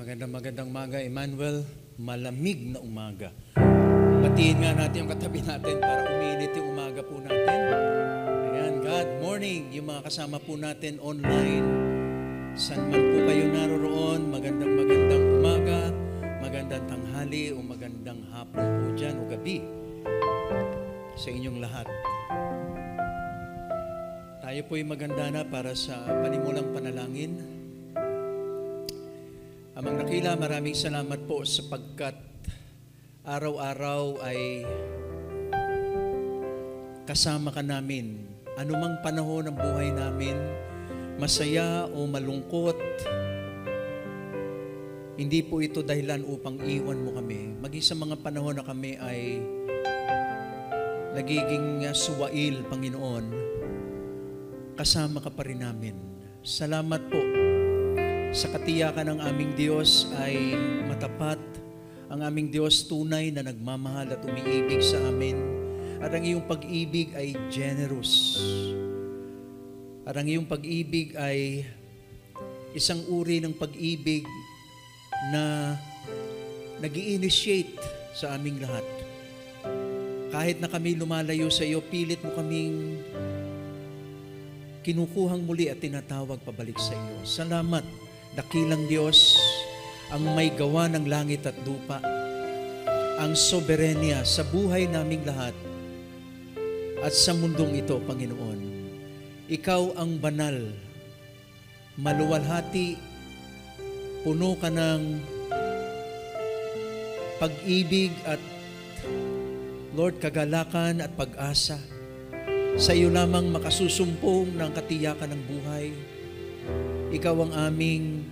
Magandang magandang umaga, Emmanuel. Malamig na umaga. Batiin nga natin yung katabi natin para uminit yung umaga po natin. Ayan, God morning, yung mga kasama po natin online. San man po kayo naroroon, magandang magandang umaga, magandang tanghali o magandang hapon po dyan o gabi sa inyong lahat. Tayo po'y maganda na para sa panimulang panalangin. Amang Nakila, maraming salamat po sapagkat araw-araw ay kasama ka namin. Anumang panahon ng buhay namin, masaya o malungkot, hindi po ito dahilan upang iwan mo kami. Maging sa mga panahon na kami ay nagiging uh, suwail, Panginoon, kasama ka pa rin namin. Salamat po sa katiyakan ng aming Diyos ay matapat. Ang aming Diyos tunay na nagmamahal at umiibig sa amin. At ang iyong pag-ibig ay generous. At ang iyong pag-ibig ay isang uri ng pag-ibig na nag initiate sa aming lahat. Kahit na kami lumalayo sa iyo, pilit mo kaming kinukuhang muli at tinatawag pabalik sa iyo. Salamat dakilang Diyos, ang may gawa ng langit at lupa, ang soberenya sa buhay naming lahat at sa mundong ito, Panginoon. Ikaw ang banal, maluwalhati, puno ka ng pag-ibig at Lord, kagalakan at pag-asa. Sa iyo lamang makasusumpong ng katiyakan ng buhay. Ikaw ang aming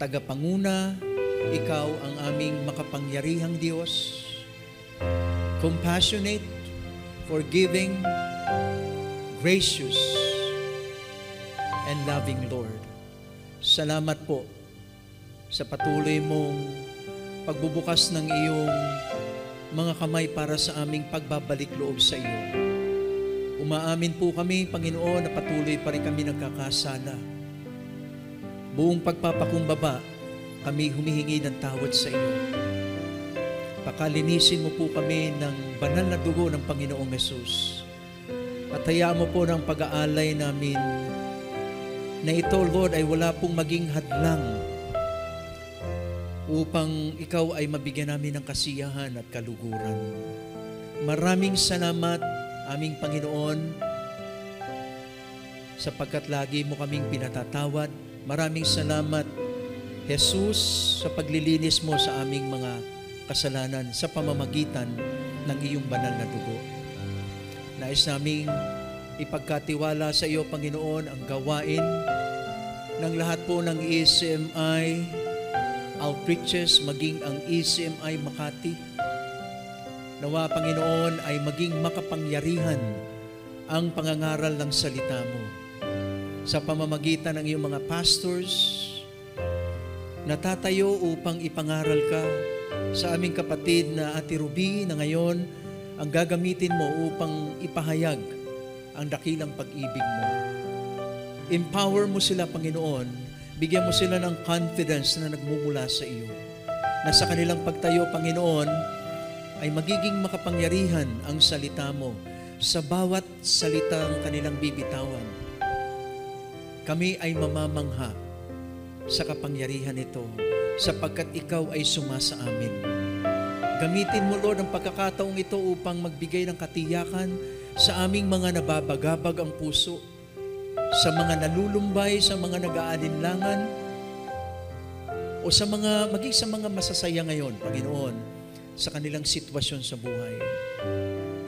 tagapanguna, ikaw ang aming makapangyarihang Diyos. Compassionate, forgiving, gracious, and loving Lord. Salamat po sa patuloy mong pagbubukas ng iyong mga kamay para sa aming pagbabalik loob sa iyo. Umaamin po kami, Panginoon, na patuloy pa rin kami nagkakasala. Buong pagpapakumbaba, kami humihingi ng tawad sa iyo. Pakalinisin mo po kami ng banal na dugo ng Panginoong Yesus. At hayaan mo po ng pag-aalay namin na ito, Lord, ay wala pong maging hadlang upang ikaw ay mabigyan namin ng kasiyahan at kaluguran. Maraming salamat, aming Panginoon, sapagkat lagi mo kaming pinatatawad. Maraming salamat, Jesus, sa paglilinis mo sa aming mga kasalanan sa pamamagitan ng iyong banal na dugo. Nais naming ipagkatiwala sa iyo, Panginoon, ang gawain ng lahat po ng ECMI, outreaches, maging ang ECMI Makati. Nawa, Panginoon, ay maging makapangyarihan ang pangangaral ng salita mo sa pamamagitan ng iyong mga pastors natatayo upang ipangaral ka sa aming kapatid na Ate Ruby na ngayon ang gagamitin mo upang ipahayag ang dakilang pag-ibig mo. Empower mo sila, Panginoon. Bigyan mo sila ng confidence na nagmumula sa iyo. Na sa kanilang pagtayo, Panginoon, ay magiging makapangyarihan ang salita mo sa bawat salitang kanilang bibitawan. Kami ay mamamangha sa kapangyarihan nito sapagkat ikaw ay sumasa amin. Gamitin mo, Lord, ang pagkakataong ito upang magbigay ng katiyakan sa aming mga nababagabag ang puso, sa mga nalulumbay, sa mga nag-aalinlangan, o sa mga, maging sa mga masasaya ngayon, Panginoon, sa kanilang sitwasyon sa buhay.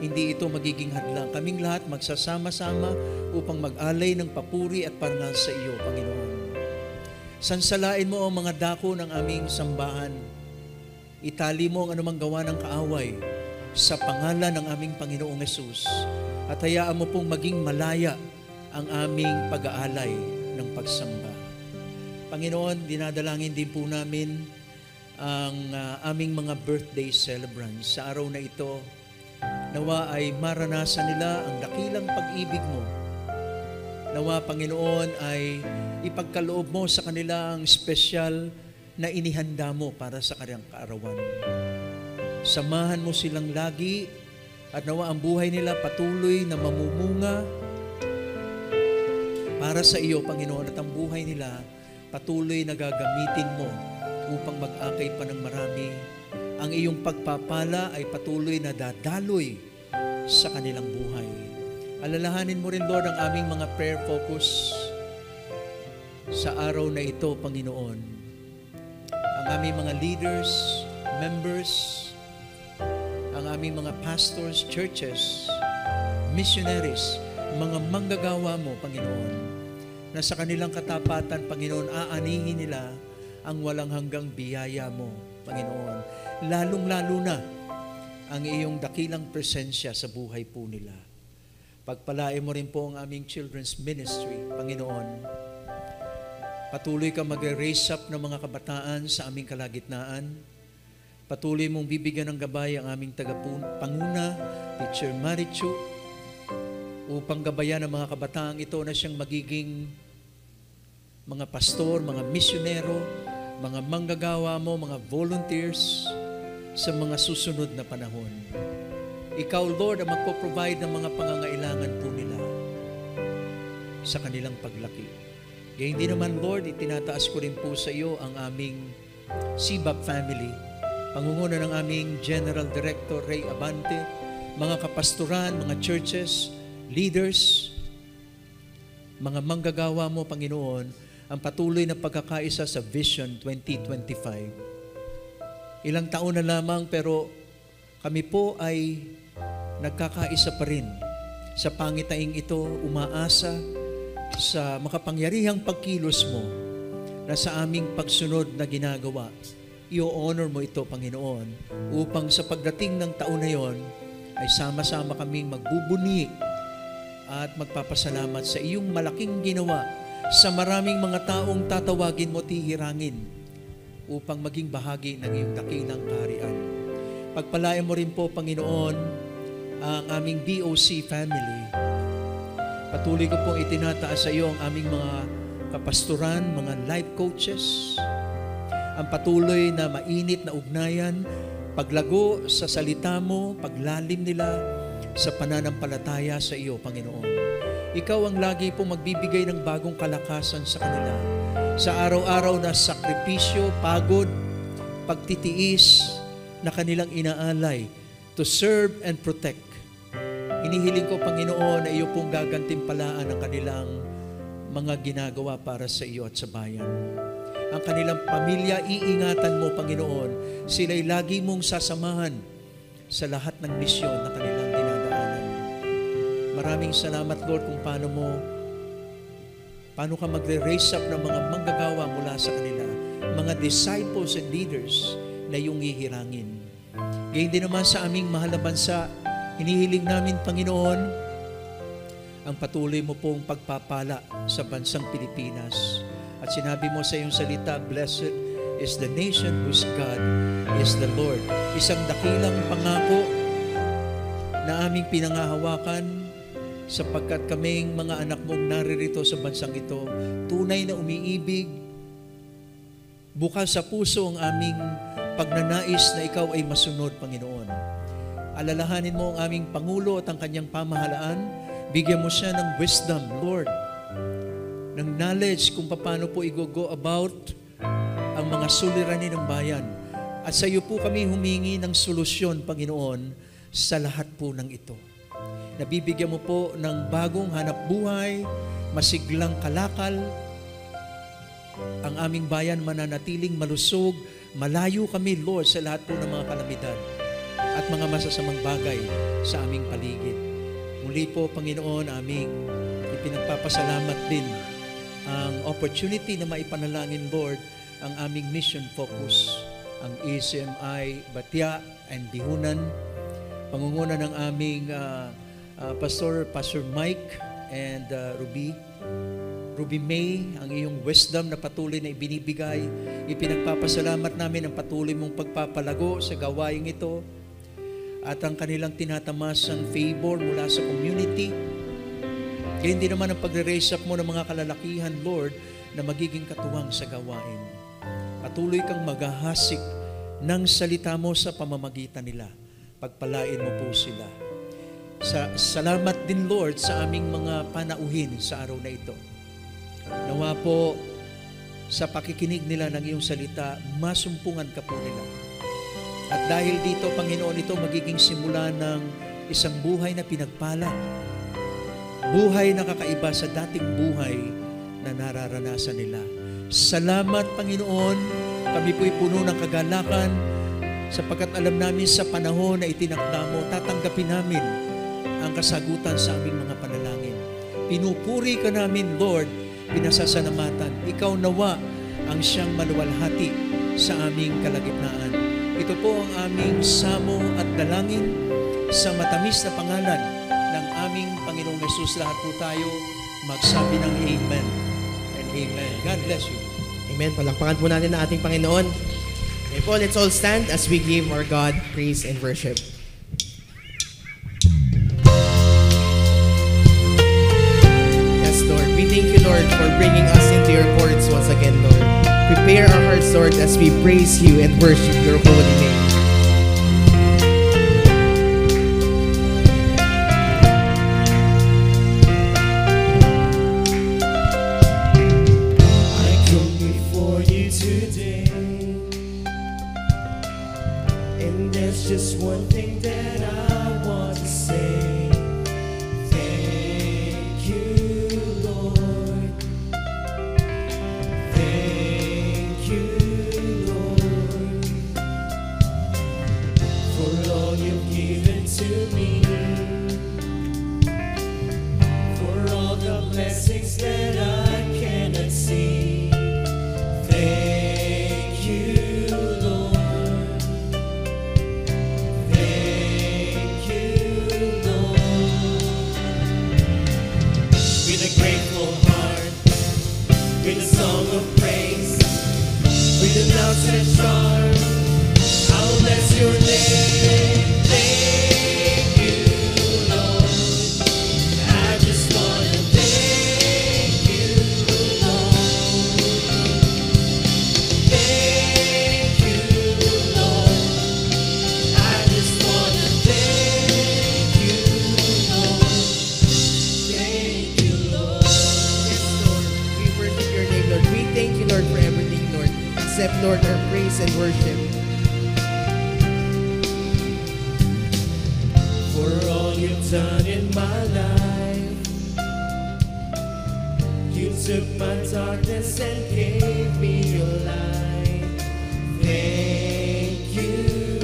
Hindi ito magiging hadlang. Kaming lahat magsasama-sama upang mag-alay ng papuri at parangal sa iyo, Panginoon. Sansalain mo ang mga dako ng aming sambahan. Itali mo ang anumang gawa ng kaaway sa pangalan ng aming Panginoong Yesus. At hayaan mo pong maging malaya ang aming pag-aalay ng pagsamba. Panginoon, dinadalangin din po namin ang uh, aming mga birthday celebrants sa araw na ito. Nawa ay maranasan nila ang dakilang pag-ibig mo Nawa, Panginoon, ay ipagkaloob mo sa kanila ang special na inihanda mo para sa kanyang kaarawan. Samahan mo silang lagi at nawa ang buhay nila patuloy na mamumunga para sa iyo, Panginoon, at ang buhay nila patuloy na gagamitin mo upang mag-akay pa ng marami. Ang iyong pagpapala ay patuloy na dadaloy sa kanilang buhay. Alalahanin mo rin, Lord, ang aming mga prayer focus sa araw na ito, Panginoon. Ang aming mga leaders, members, ang aming mga pastors, churches, missionaries, mga manggagawa mo, Panginoon, na sa kanilang katapatan, Panginoon, aanihin nila ang walang hanggang biyaya mo, Panginoon. Lalong-lalo na ang iyong dakilang presensya sa buhay po nila. Pagpalain mo rin po ang aming children's ministry, Panginoon. Patuloy ka mag-raise up ng mga kabataan sa aming kalagitnaan. Patuloy mong bibigyan ng gabay ang aming tagapanguna, Teacher Marichu, upang gabayan ang mga kabataang ito na siyang magiging mga pastor, mga misyonero, mga manggagawa mo, mga volunteers sa mga susunod na panahon. Ikaw, Lord, ang magpo-provide ng mga pangangailangan po nila sa kanilang paglaki. Kaya hindi naman, Lord, itinataas ko rin po sa iyo ang aming Sibab family. Pangunguna ng aming General Director Ray Abante, mga kapastoran, mga churches, leaders, mga manggagawa mo, Panginoon, ang patuloy na pagkakaisa sa Vision 2025. Ilang taon na lamang pero kami po ay nagkakaisa pa rin sa pangitaing ito, umaasa sa makapangyarihang pagkilos mo na sa aming pagsunod na ginagawa. I-honor mo ito, Panginoon, upang sa pagdating ng taon na yon ay sama-sama kaming magbubuni at magpapasalamat sa iyong malaking ginawa sa maraming mga taong tatawagin mo tihirangin upang maging bahagi ng iyong dakilang kaharian. Pagpalain mo rin po, Panginoon, ang aming BOC family. Patuloy ko pong itinataas sa iyo ang aming mga kapastoran, mga life coaches, ang patuloy na mainit na ugnayan, paglago sa salita mo, paglalim nila sa pananampalataya sa iyo, Panginoon. Ikaw ang lagi po magbibigay ng bagong kalakasan sa kanila. Sa araw-araw na sakripisyo, pagod, pagtitiis na kanilang inaalay to serve and protect. Inihiling ko, Panginoon, na iyo pong gagantimpalaan ang kanilang mga ginagawa para sa iyo at sa bayan. Ang kanilang pamilya, iingatan mo, Panginoon. Sila'y lagi mong sasamahan sa lahat ng misyon na dinadaanan. Maraming salamat, Lord, kung paano mo paano ka magre-raise up ng mga manggagawa mula sa kanila, mga disciples and leaders na iyong hihirangin. Gayun din naman sa aming mahal na bansa, hinihiling namin, Panginoon, ang patuloy mo pong pagpapala sa bansang Pilipinas. At sinabi mo sa iyong salita, Blessed is the nation whose God is the Lord. Isang dakilang pangako na aming pinangahawakan sapagkat kaming mga anak mong naririto sa bansang ito, tunay na umiibig, bukas sa puso ang aming pagnanais na ikaw ay masunod, Panginoon. Alalahanin mo ang aming Pangulo at ang kanyang pamahalaan, bigyan mo siya ng wisdom, Lord, ng knowledge kung paano po i-go about ang mga suliranin ng bayan. At sa iyo po kami humingi ng solusyon, Panginoon, sa lahat po ng ito. Nabibigyan mo po ng bagong hanap buhay, masiglang kalakal, ang aming bayan mananatiling malusog, malayo kami, Lord, sa lahat po ng mga kalamidad at mga masasamang bagay sa aming paligid. Muli po, Panginoon, aming ipinagpapasalamat din ang opportunity na maipanalangin, Lord, ang aming mission focus, ang ECMI Batya and Dihunan, pangunguna ng aming uh, uh, Pastor, Pastor Mike and uh, Ruby, Ruby May, ang iyong wisdom na patuloy na ibinibigay. Ipinagpapasalamat namin ang patuloy mong pagpapalago sa gawaing ito at ang kanilang tinatamasang favor mula sa community. Kaya hindi naman ang pagre-raise up mo ng mga kalalakihan, Lord, na magiging katuwang sa gawain. Patuloy kang maghahasik ng salita mo sa pamamagitan nila. Pagpalain mo po sila. Sa, salamat din Lord sa aming mga panauhin sa araw na ito. Nawa po sa pakikinig nila ng iyong salita, masumpungan ka po nila. At dahil dito, Panginoon, ito magiging simula ng isang buhay na pinagpala. Buhay na kakaiba sa dating buhay na nararanasan nila. Salamat, Panginoon. Kami po'y puno ng kagalakan sapagkat alam namin sa panahon na itinakda mo, tatanggapin namin kasagutan sa aming mga panalangin. Pinupuri ka namin, Lord, pinasasalamatan. Ikaw nawa ang siyang maluwalhati sa aming kalagitnaan. Ito po ang aming samo at dalangin sa matamis na pangalan ng aming Panginoong Yesus. Lahat po tayo magsabi ng Amen and Amen. God bless you. Amen. Palakpakan po natin ang ating Panginoon. Okay po, let's all stand as we give our God praise and worship. Thank you, Lord, for bringing us into your courts once again, Lord. Prepare our hearts, Lord, as we praise you and worship your holy name. Accept, Lord, our praise and worship. For all you've done in my life, you took my darkness and gave me your light. Thank you,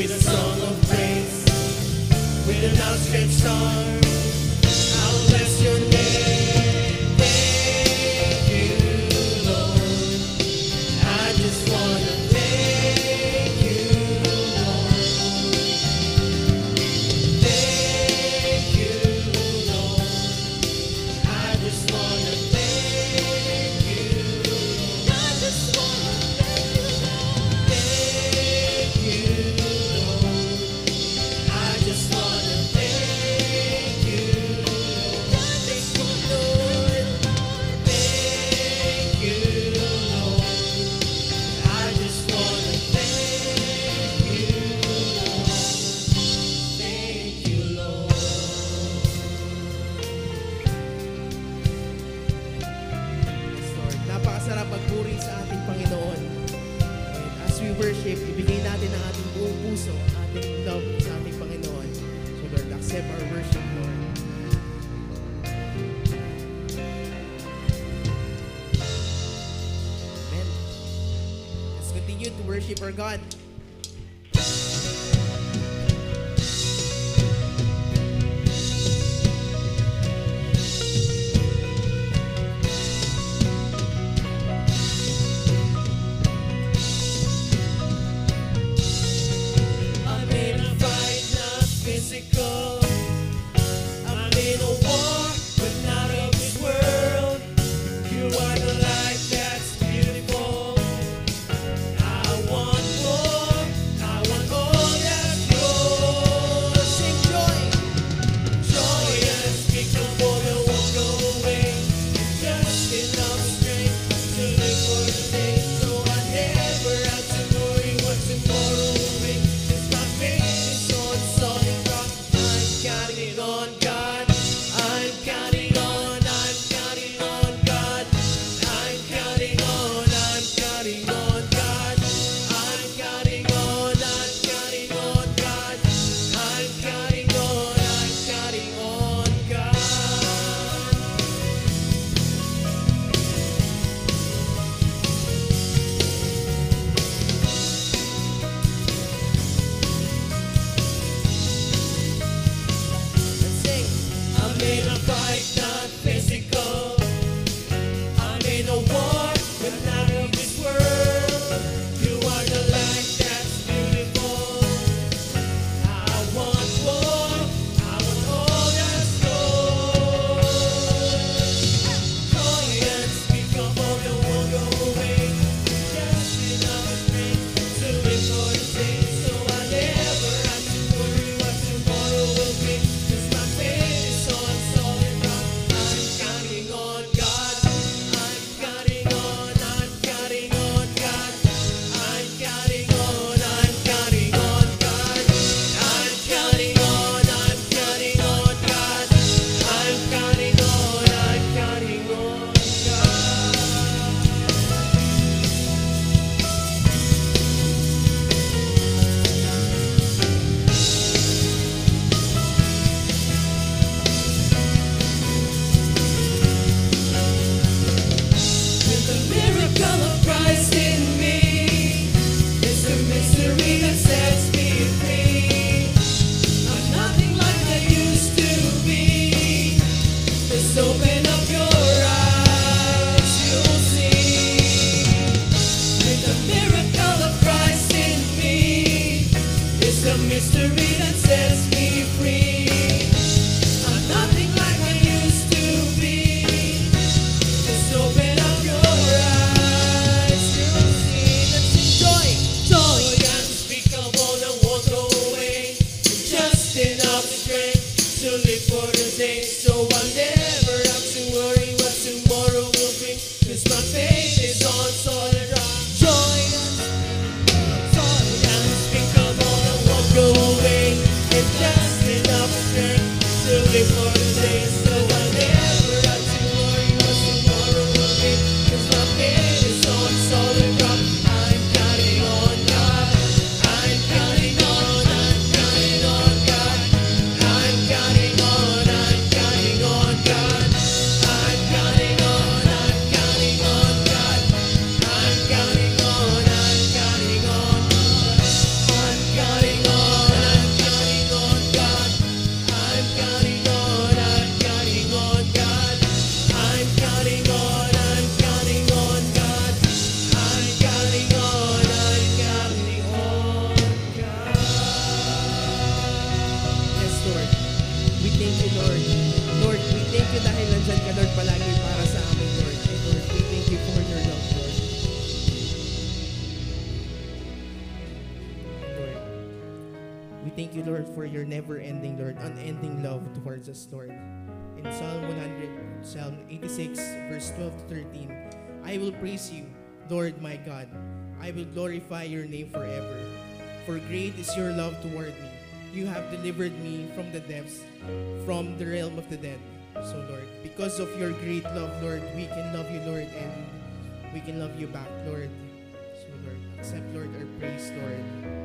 with a song of praise, with an outstretched arm, God, I will glorify your name forever. For great is your love toward me. You have delivered me from the depths, from the realm of the dead. So, Lord, because of your great love, Lord, we can love you, Lord, and we can love you back, Lord. So, Lord, accept, Lord, our praise, Lord.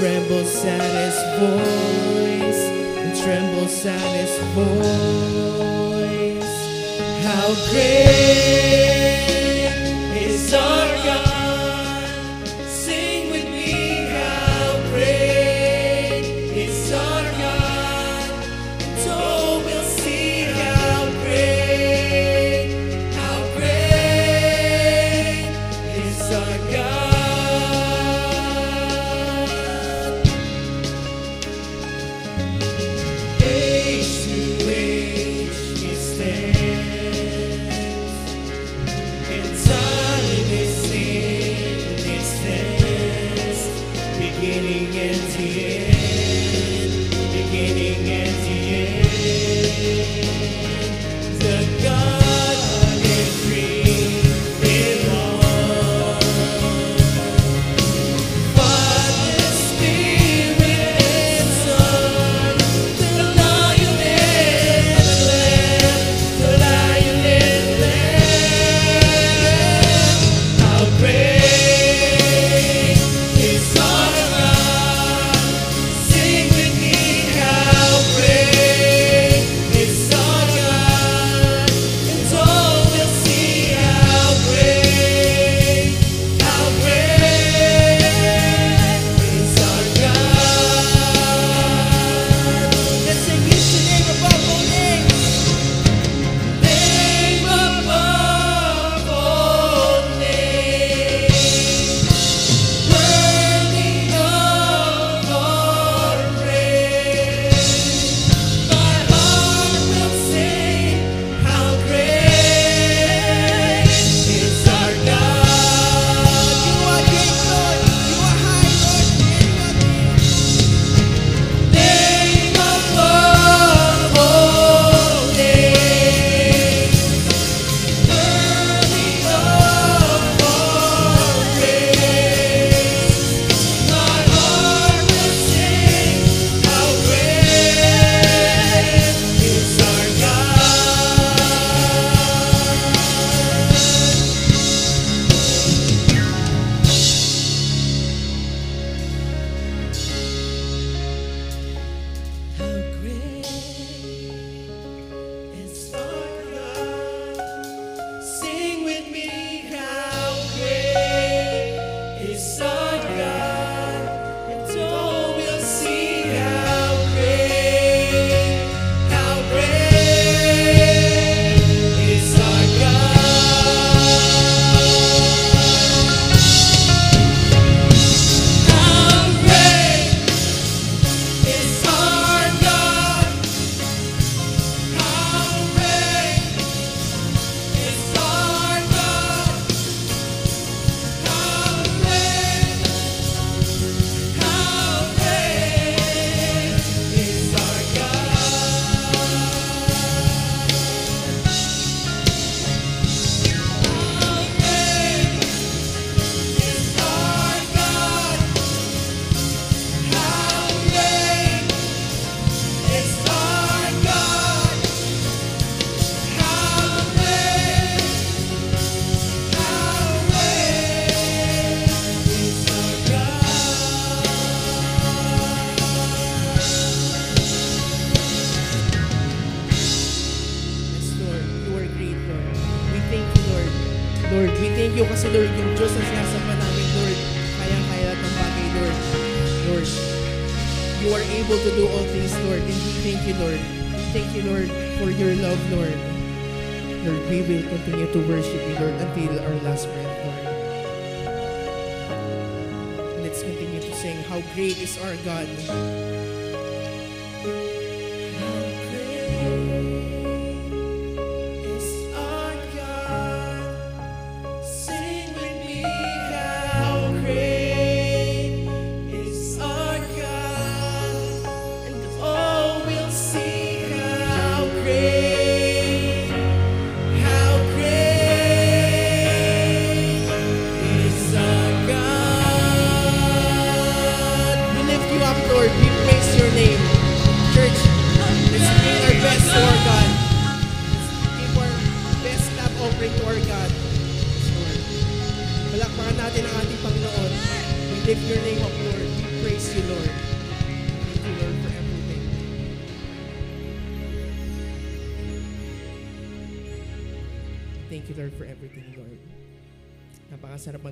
trembles at his voice, and trembles at his voice. How great is our God!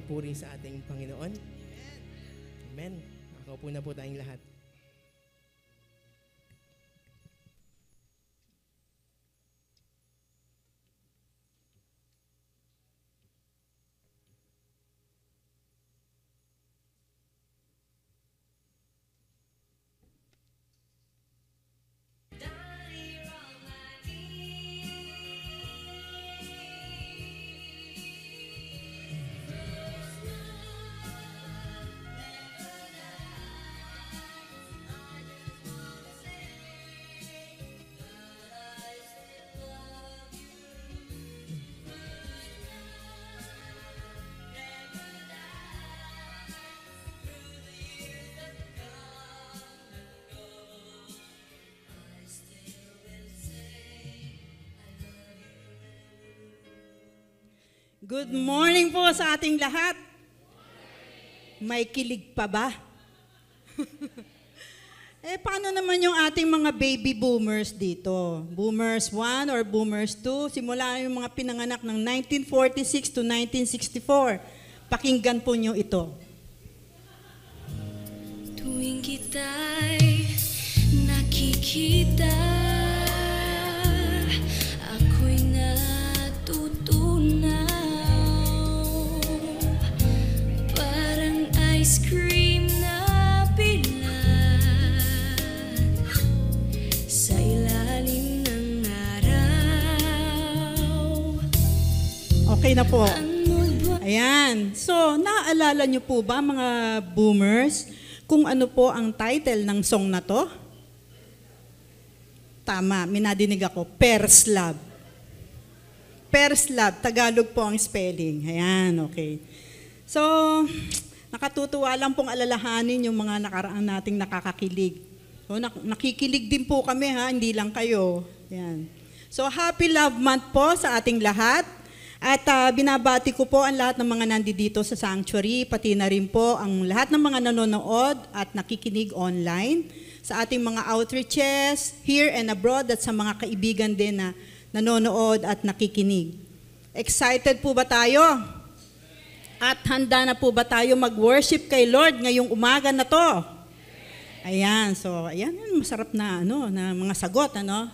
Magpuri sa ating Good morning po sa ating lahat. May kilig pa ba? eh, paano naman yung ating mga baby boomers dito? Boomers 1 or boomers 2? Simula yung mga pinanganak ng 1946 to 1964. Pakinggan po nyo ito. Tuwing kita'y nakikita Okay na po. Ayan. So, naaalala nyo po ba mga boomers kung ano po ang title ng song na to? Tama, minadinig ako. Pers Love. Pers Love. Tagalog po ang spelling. Ayan, okay. So, nakatutuwa lang pong alalahanin yung mga nakaraan nating nakakakilig. So, nak- nakikilig din po kami ha, hindi lang kayo. Ayan. So, Happy Love Month po sa ating lahat. At ah, binabati ko po ang lahat ng mga nandito sa sanctuary, pati na rin po ang lahat ng mga nanonood at nakikinig online sa ating mga outreaches here and abroad at sa mga kaibigan din na nanonood at nakikinig. Excited po ba tayo? At handa na po ba tayo mag-worship kay Lord ngayong umaga na to? Ayan, so ayan, masarap na ano, na mga sagot, ano?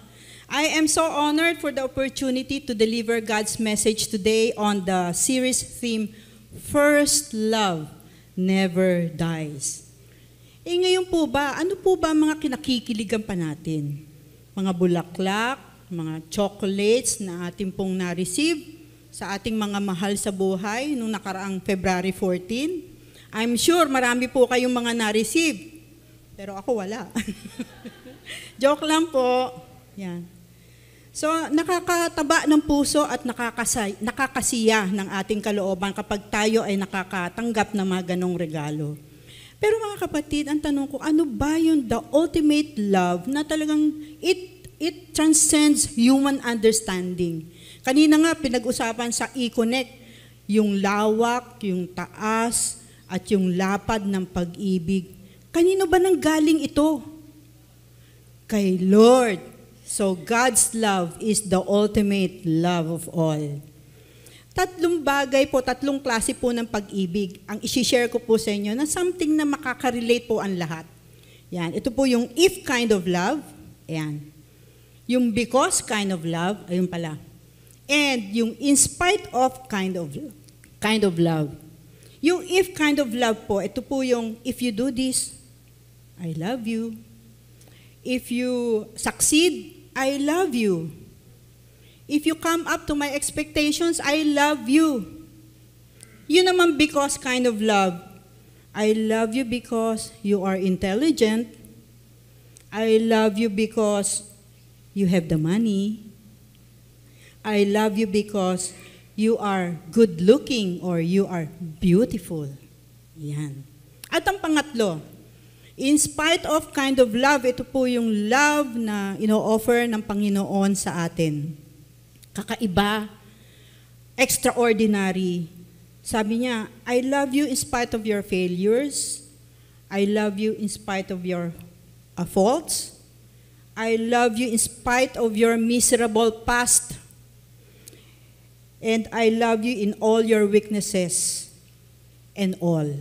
I am so honored for the opportunity to deliver God's message today on the series theme First Love Never Dies. Eh ngayon po ba, ano po ba mga kinakikiligan pa natin? Mga bulaklak, mga chocolates na ating pong na-receive sa ating mga mahal sa buhay nung nakaraang February 14. I'm sure marami po kayong mga na-receive. Pero ako wala. Joke lang po. Yan. So, nakakataba ng puso at nakakasay, nakakasiya ng ating kalooban kapag tayo ay nakakatanggap ng mga ganong regalo. Pero mga kapatid, ang tanong ko, ano ba yung the ultimate love na talagang it, it transcends human understanding? Kanina nga, pinag-usapan sa e-connect, yung lawak, yung taas, at yung lapad ng pag-ibig. Kanino ba nang galing ito? Kay Lord. So God's love is the ultimate love of all. Tatlong bagay po, tatlong klase po ng pag-ibig ang isi-share ko po sa inyo na something na makaka-relate po ang lahat. Yan. Ito po yung if kind of love. Yan. Yung because kind of love. Ayun pala. And yung in spite of kind of kind of love. Yung if kind of love po, ito po yung if you do this, I love you. If you succeed, I love you. If you come up to my expectations, I love you. Yun naman because kind of love. I love you because you are intelligent. I love you because you have the money. I love you because you are good looking or you are beautiful. Yan. At ang pangatlo, in spite of kind of love, ito po yung love na ino-offer ng Panginoon sa atin. Kakaiba, extraordinary. Sabi niya, I love you in spite of your failures. I love you in spite of your uh, faults. I love you in spite of your miserable past. and I love you in all your weaknesses and all.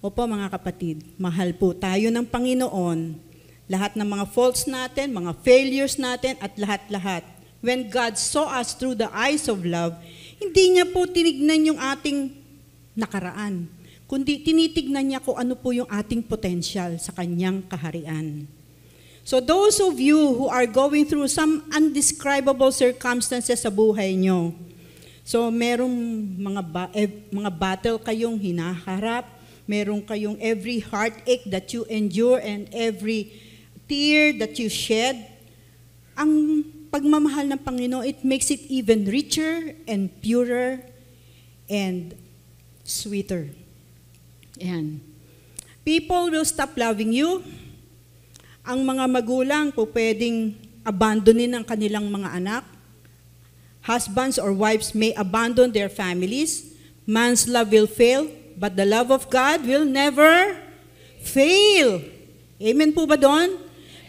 Opo mga kapatid, mahal po tayo ng Panginoon. Lahat ng mga faults natin, mga failures natin, at lahat-lahat. When God saw us through the eyes of love, hindi niya po tinignan yung ating nakaraan, kundi tinitignan niya kung ano po yung ating potential sa kanyang kaharian. So those of you who are going through some undescribable circumstances sa buhay nyo, so merong mga, ba- eh, mga battle kayong hinaharap, merong kayong every heartache that you endure and every tear that you shed, ang pagmamahal ng Panginoon, it makes it even richer and purer and sweeter. Ayan. People will stop loving you. Ang mga magulang po pwedeng abandonin ang kanilang mga anak. Husbands or wives may abandon their families. Man's love will fail, but the love of God will never fail. Amen po ba doon?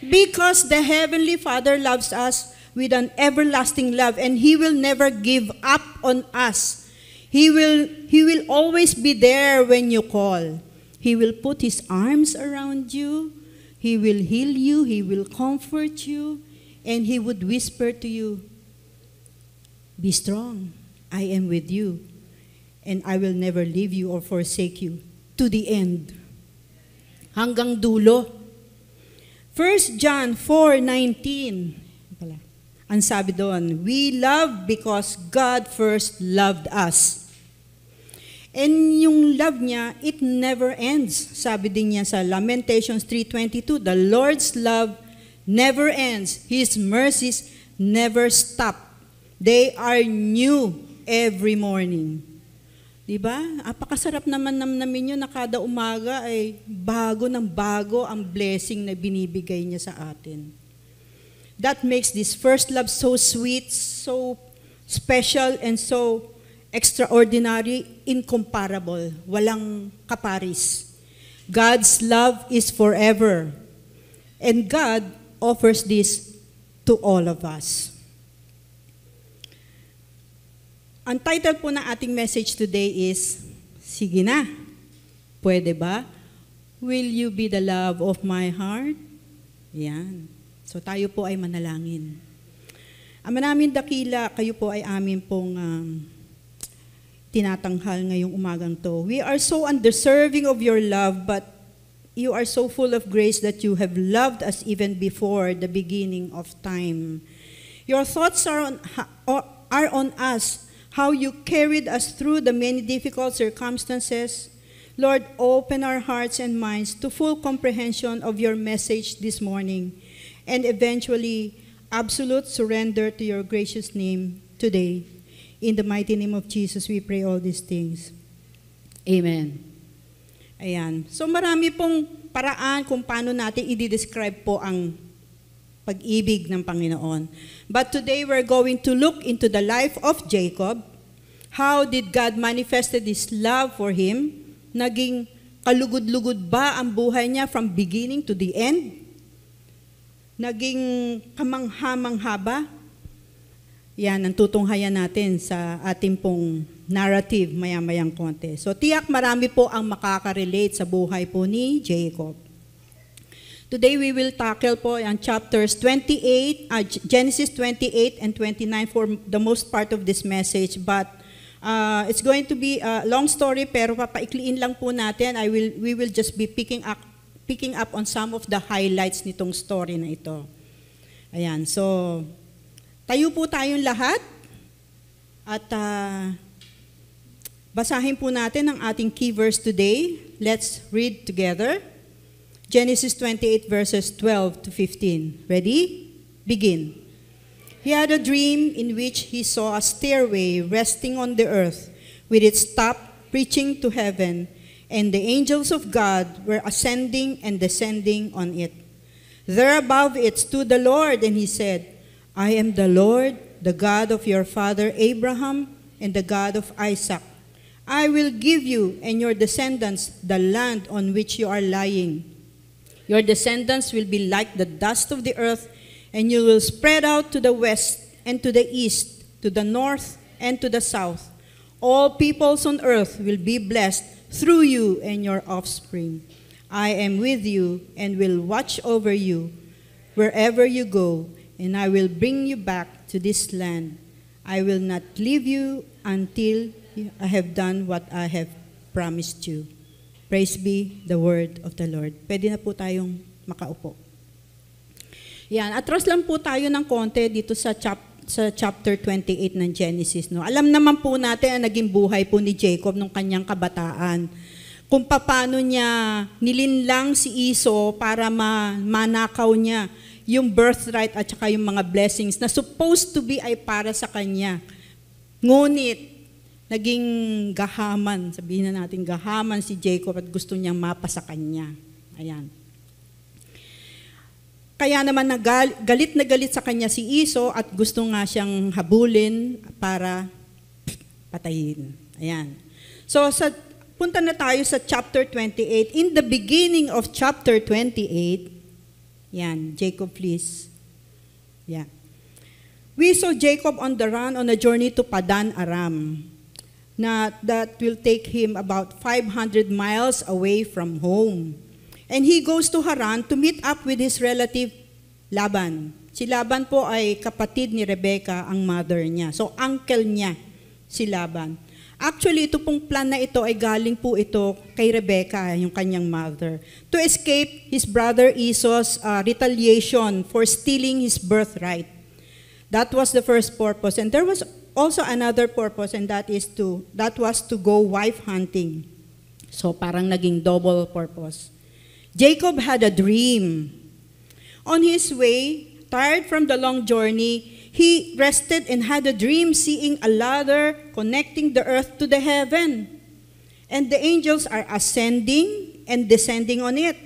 Because the Heavenly Father loves us with an everlasting love and He will never give up on us. He will, he will always be there when you call. He will put His arms around you. He will heal you. He will comfort you. And He would whisper to you, Be strong. I am with you. And I will never leave you or forsake you to the end. Hanggang dulo. 1 John 4:19. Pala. Ang sabi doon, we love because God first loved us. And yung love niya, it never ends. Sabi din niya sa Lamentations 3.22, The Lord's love never ends. His mercies never stop. They are new every morning. Diba? Apakasarap naman namnamin yun na kada umaga ay bago ng bago ang blessing na binibigay niya sa atin. That makes this first love so sweet, so special, and so extraordinary, incomparable. Walang kaparis. God's love is forever. And God offers this to all of us. Ang title po ng ating message today is, Sige na, pwede ba? Will you be the love of my heart? Yan. So tayo po ay manalangin. Ama namin dakila, kayo po ay amin pong um, tinatanghal ngayong umagang to. We are so undeserving of your love, but you are so full of grace that you have loved us even before the beginning of time. Your thoughts are on, are on us, how you carried us through the many difficult circumstances. Lord, open our hearts and minds to full comprehension of your message this morning and eventually absolute surrender to your gracious name today. In the mighty name of Jesus, we pray all these things. Amen. Ayan. So marami pong paraan kung paano natin i-describe po ang pag-ibig ng Panginoon. But today we're going to look into the life of Jacob. How did God manifested His love for him? Naging kalugod-lugod ba ang buhay niya from beginning to the end? Naging kamangha-mangha ba? Yan ang tutunghayan natin sa ating pong narrative maya-mayang konti. So tiyak marami po ang makaka-relate sa buhay po ni Jacob. Today we will tackle po ang chapters 28, uh, Genesis 28 and 29 for the most part of this message. But uh, it's going to be a long story pero papaikliin lang po natin. I will, we will just be picking up, picking up on some of the highlights nitong story na ito. Ayan, so tayo po tayong lahat at uh, basahin po natin ang ating key verse today. Let's read together. Genesis 28 verses 12 to 15. Ready? Begin. He had a dream in which he saw a stairway resting on the earth with its top reaching to heaven, and the angels of God were ascending and descending on it. There above it stood the Lord, and he said, I am the Lord, the God of your father Abraham and the God of Isaac. I will give you and your descendants the land on which you are lying. Your descendants will be like the dust of the earth, and you will spread out to the west and to the east to the north, and to the south. All peoples on earth will be blessed through you and your offspring. I am with you and will watch over you wherever you go, and I will bring you back to this land. I will not leave you until I have done what I have promised you. Praise be the word of the Lord. Pwede na po tayong makaupo. Yan, atras lang po tayo ng konti dito sa chap sa chapter 28 ng Genesis. No? Alam naman po natin ang naging buhay po ni Jacob nung kanyang kabataan. Kung paano niya nilinlang si Iso para ma- manakaw niya yung birthright at saka yung mga blessings na supposed to be ay para sa kanya. Ngunit, naging gahaman, sabihin na natin gahaman si Jacob at gusto niyang mapa sa kanya. Ayan. Kaya naman nagal, galit na galit sa kanya si Iso at gusto nga siyang habulin para patayin. Ayan. So sa punta na tayo sa chapter 28. In the beginning of chapter 28, yan, Jacob please. Yeah. We saw Jacob on the run on a journey to Padan Aram. Na that will take him about 500 miles away from home. And he goes to Haran to meet up with his relative Laban. Si Laban po ay kapatid ni Rebecca, ang mother niya. So, uncle niya, si Laban. Actually, ito pong plan na ito ay galing po ito kay Rebecca, yung kanyang mother, to escape his brother Esau's uh, retaliation for stealing his birthright. That was the first purpose. And there was also another purpose, and that is to that was to go wife hunting. So parang naging double purpose. Jacob had a dream. On his way, tired from the long journey, he rested and had a dream seeing a ladder connecting the earth to the heaven. And the angels are ascending and descending on it.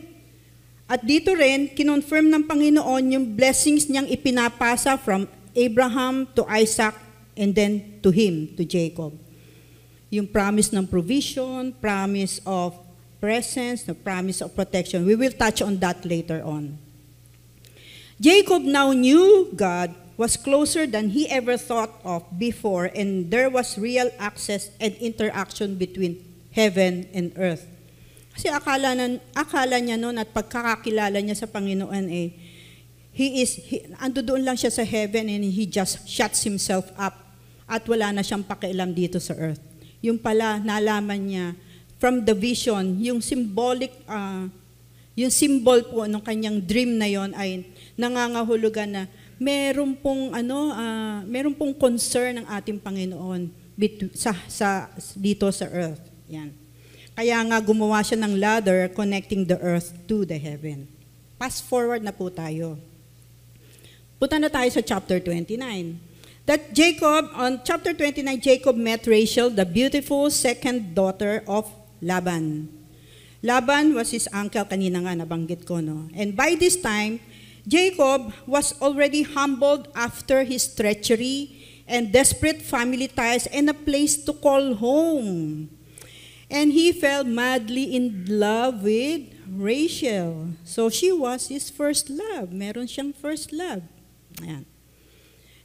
At dito rin, kinonfirm ng Panginoon yung blessings niyang ipinapasa from Abraham to Isaac and then to him, to Jacob. Yung promise ng provision, promise of presence, the promise of protection. We will touch on that later on. Jacob now knew God was closer than he ever thought of before, and there was real access and interaction between heaven and earth. Kasi akala, na, akala niya noon at pagkakakilala niya sa Panginoon eh, he is, he, ando doon lang siya sa heaven and he just shuts himself up at wala na siyang pakialam dito sa earth. Yung pala, nalaman niya from the vision, yung symbolic, uh, yung symbol po ng kanyang dream na yon ay nangangahulugan na meron pong ano, uh, meron pong concern ng ating Panginoon bitu- sa, sa dito sa earth. Yan. Kaya nga gumawa siya ng ladder connecting the earth to the heaven. Fast forward na po tayo. Punta na tayo sa chapter 29. That Jacob, on chapter 29, Jacob met Rachel, the beautiful second daughter of Laban. Laban was his uncle, kanina nga nabanggit ko, no? And by this time, Jacob was already humbled after his treachery and desperate family ties and a place to call home. And he fell madly in love with Rachel. So she was his first love. Meron siyang first love. Ayan.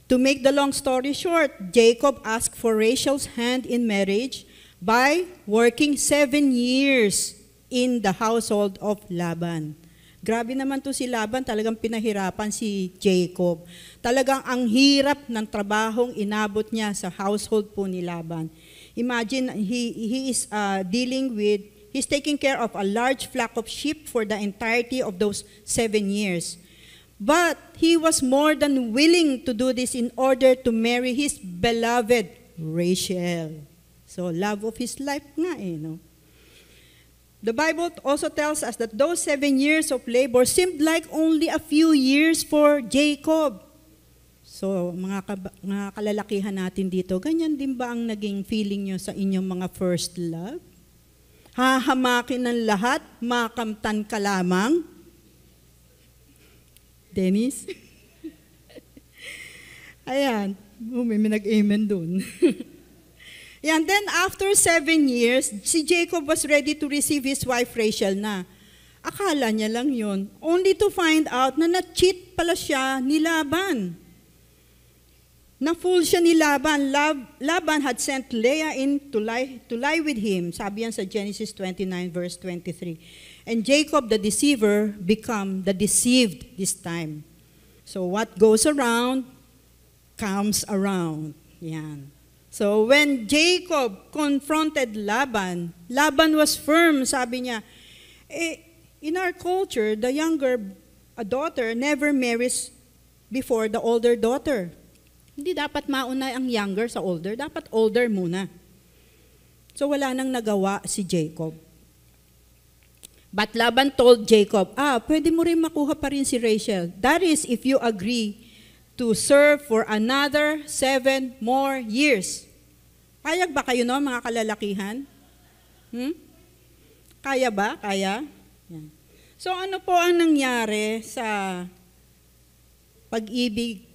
To make the long story short, Jacob asked for Rachel's hand in marriage by working seven years in the household of Laban. Grabe naman to si Laban, talagang pinahirapan si Jacob. Talagang ang hirap ng trabahong inabot niya sa household po ni Laban. Imagine, he, he is uh, dealing with, he's taking care of a large flock of sheep for the entirety of those seven years. But he was more than willing to do this in order to marry his beloved Rachel. So, love of his life nga eh, no? The Bible also tells us that those seven years of labor seemed like only a few years for Jacob. So, mga, kab- mga kalalakihan natin dito, ganyan din ba ang naging feeling nyo sa inyong mga first love? Hahamakin ng lahat, makamtan ka lamang? Dennis? Ayan, oh, may, nag-amen dun. Yan, then after seven years, si Jacob was ready to receive his wife Rachel na. Akala niya lang yon, only to find out na na-cheat pala siya ni Laban. Na-fool siya ni Laban. Lab, Laban had sent Leah in to lie, to lie with him. Sabi yan sa Genesis 29 verse 23. And Jacob the deceiver become the deceived this time. So what goes around comes around. Yan. So when Jacob confronted Laban, Laban was firm, sabi niya. Eh, in our culture, the younger a daughter never marries before the older daughter. Hindi dapat mauna ang younger sa older, dapat older muna. So wala nang nagawa si Jacob. But Laban told Jacob, ah, pwede mo rin makuha pa rin si Rachel. That is if you agree to serve for another seven more years. Payag ba kayo no, mga kalalakihan? Hmm? Kaya ba? Kaya? Yan. So ano po ang nangyari sa pag-ibig